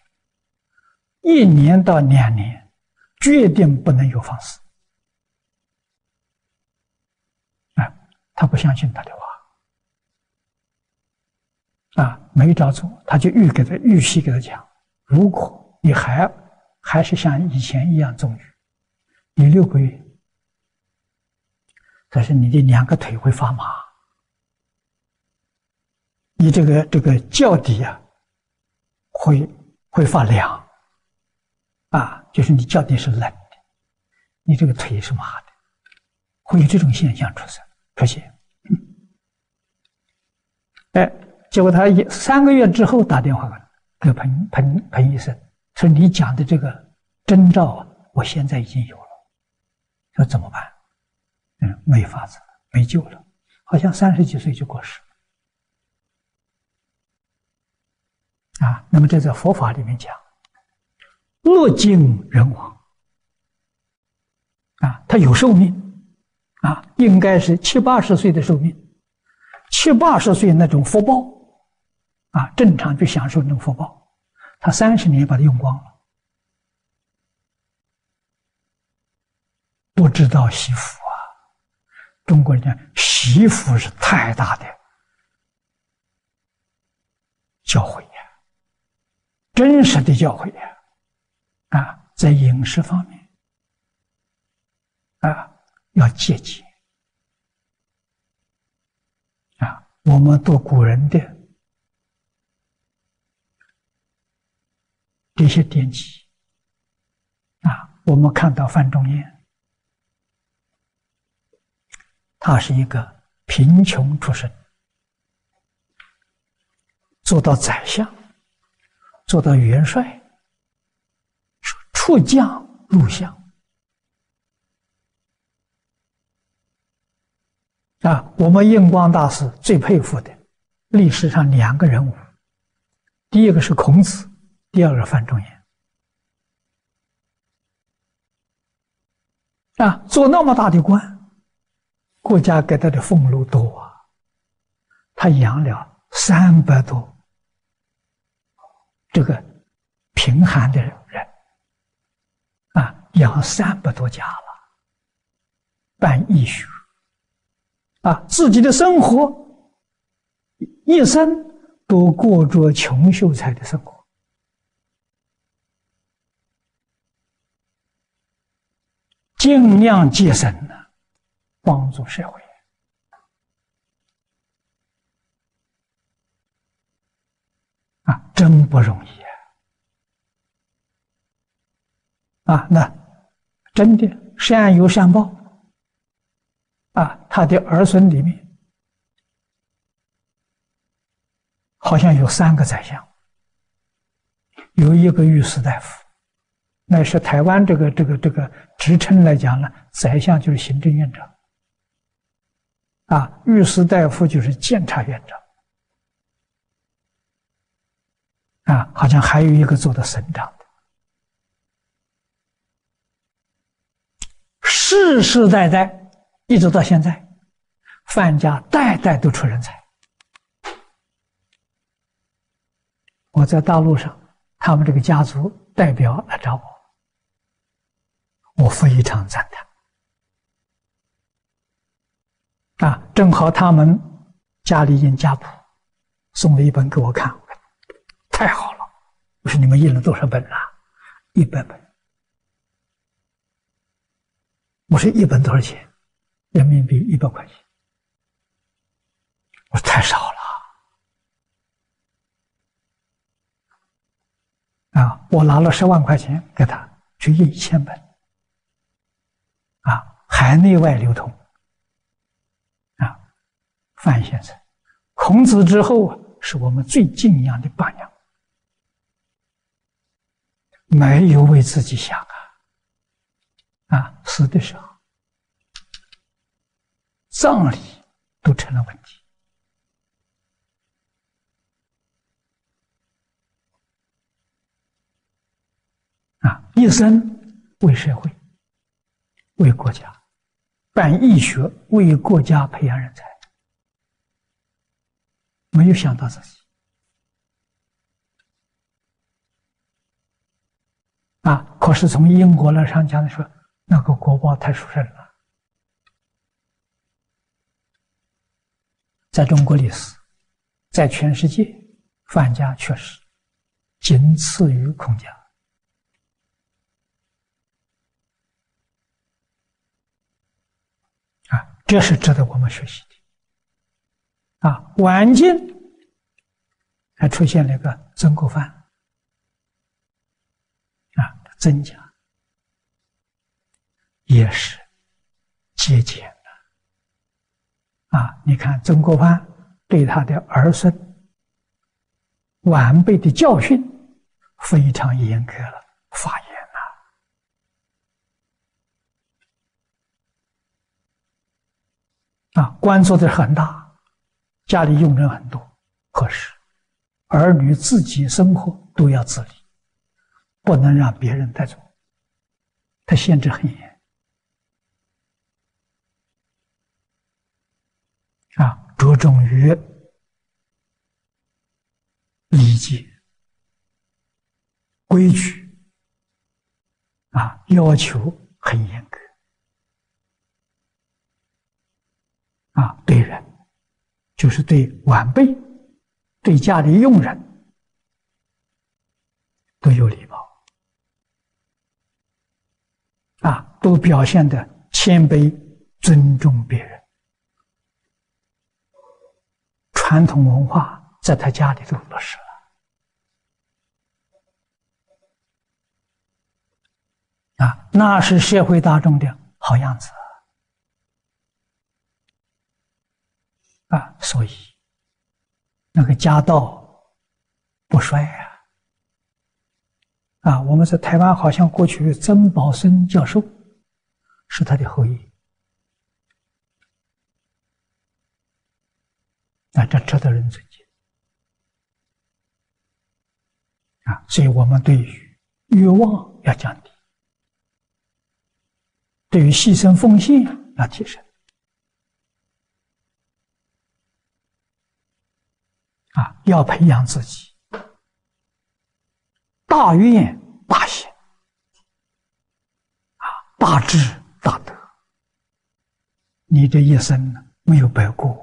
一年到两年，决定不能有放肆。啊，他不相信他的话，啊，没照做，他就预给他预期给他讲：如果你还还是像以前一样纵欲，你六个月，可是你的两个腿会发麻，你这个这个脚底啊。会会发凉，啊，就是你脚底是冷的，你这个腿是麻的，会有这种现象出现出现。哎，结果他一三个月之后打电话给彭彭彭医生，说你讲的这个征兆啊，我现在已经有了，说怎么办？嗯，没法子，没救了，好像三十几岁就过世。啊，那么这在佛法里面讲，乐尽人亡。啊，他有寿命，啊，应该是七八十岁的寿命，七八十岁那种福报，啊，正常去享受那种福报，他三十年把它用光了，不知道惜福！中国人讲惜福是太大的教诲呀。真实的教诲呀，啊，在饮食方面，啊，要节俭，啊，我们读古人的这些典籍，啊，我们看到范仲淹，他是一个贫穷出身，做到宰相。做到元帅，出将入相啊！我们印光大师最佩服的历史上两个人物，第一个是孔子，第二个范仲淹啊！做那么大的官，国家给他的俸禄多啊，他养了三百多。这个贫寒的人啊，养三百多家了，办义学啊，自己的生活一生都过着穷秀才的生活，尽量节省呢，帮助社会啊，真不容易啊！啊，那真的善有善报啊！他的儿孙里面好像有三个宰相，有一个御史大夫，那是台湾这个这个这个职称来讲呢，宰相就是行政院长啊，御史大夫就是监察院长。啊，好像还有一个做的省长的，世世代代一直到现在范家代代都出人才。我在大陆上，他们这个家族代表来找我，我非常赞叹。啊，正好他们家里印家谱，送了一本给我看，太好了。我说你们印了多少本啊？一百本。我说一本多少钱？人民币一百块钱。我说太少了。啊，我拿了十万块钱给他去印一千本。啊，海内外流通。范先生，孔子之后啊，是我们最敬仰的榜样。没有为自己想啊，啊，死的时候，葬礼都成了问题，啊，一生为社会、为国家办义学，为国家培养人才，没有想到自己。啊！可是从英国那上讲来说，那个国宝太殊胜了，在中国历史，在全世界，范家确实仅次于孔家。啊，这是值得我们学习的。啊，晚近还出现了一个曾国藩。啊增加也是节俭的啊！你看曾国藩对他的儿孙晚辈的教训非常严格了，发言了啊，官做的很大，家里佣人很多，可是儿女自己生活都要自理。不能让别人带走，他限制很严啊，着重于礼节、规矩啊，要求很严格啊，对人就是对晚辈、对家里佣人都有礼貌。啊，都表现的谦卑、尊重别人，传统文化在他家里都落实了。啊，那是社会大众的好样子！啊所以，那个家道不衰啊。啊，我们在台湾好像过去曾宝生教授是他的后裔，那，这值得人尊敬啊！所以我们对于欲望要降低，对于牺牲奉献要提升，啊，要培养自己。大愿大行啊，大智大德，你这一生没有白过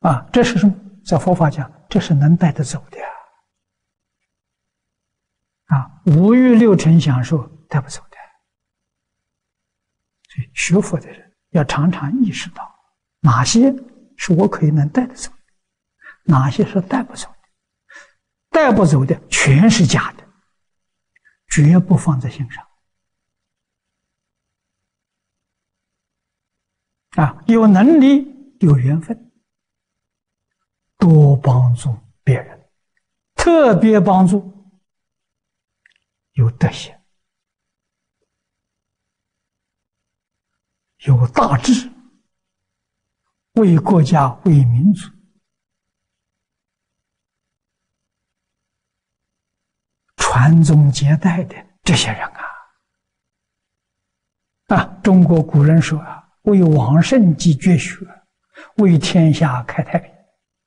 啊！这是什么？在佛法讲，这是能带得走的啊！五欲六尘享受带不走的，所以学佛的人要常常意识到，哪些是我可以能带得走，哪些是带不走的。带不走的全是假的，绝不放在心上。啊，有能力、有缘分，多帮助别人，特别帮助有德行、有大志，为国家、为民族。传宗接代的这些人啊，啊，中国古人说啊，为往圣继绝学，为天下开太平。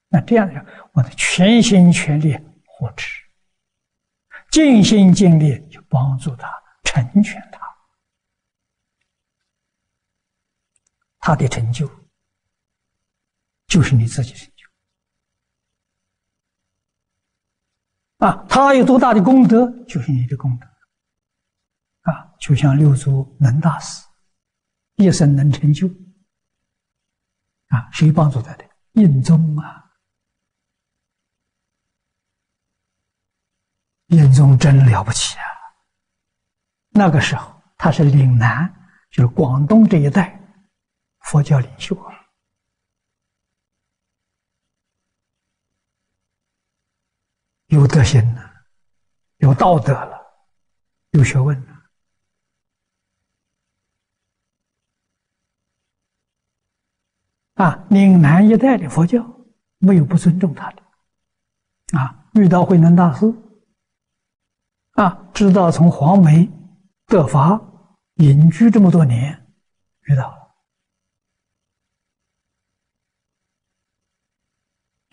那这样的人，我的全心全力护持，尽心尽力去帮助他，成全他，他的成就就是你自己成就啊！他有多大的功德，就是你的功德。啊，就像六祖能大师，一生能成就。啊，谁帮助他的？印宗啊！印宗真了不起啊！那个时候他是岭南，就是广东这一带佛教领袖，有德行了，有道德了，有学问了。啊，岭南一带的佛教没有不尊重他的。啊，遇到慧能大师，啊，知道从黄梅得法隐居这么多年，遇到了。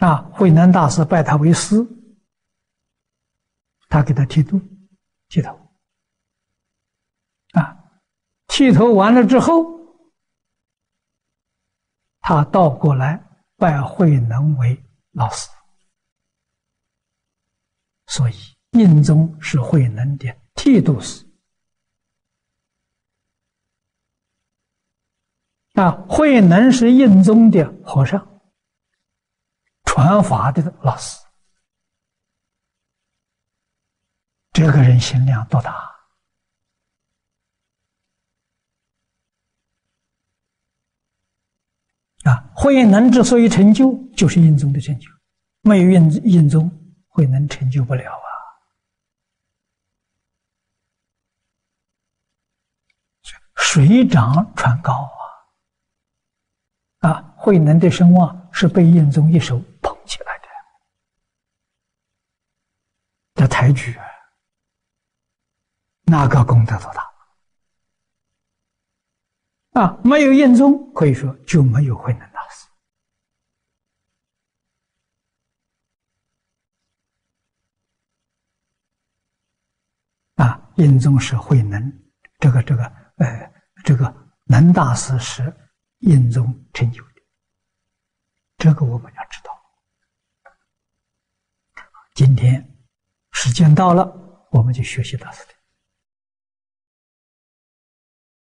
啊，慧能大师拜他为师，他给他剃度、剃头。啊，剃头完了之后。他倒过来拜慧能为老师，所以印宗是慧能的剃度师。啊，慧能是印宗的和尚，传法的老师，这个人心量多大？啊，慧能之所以成就，就是印宗的成就，没有印印宗，慧能成就不了啊。水涨船高啊！啊，慧能的声望是被印宗一手捧起来的，的抬举啊，那个功德多大？啊，没有印宗，可以说就没有慧能大师。啊，印宗是慧能，这个这个，呃，这个能大师是印宗成就的，这个我们要知道。今天时间到了，我们就学习到这里。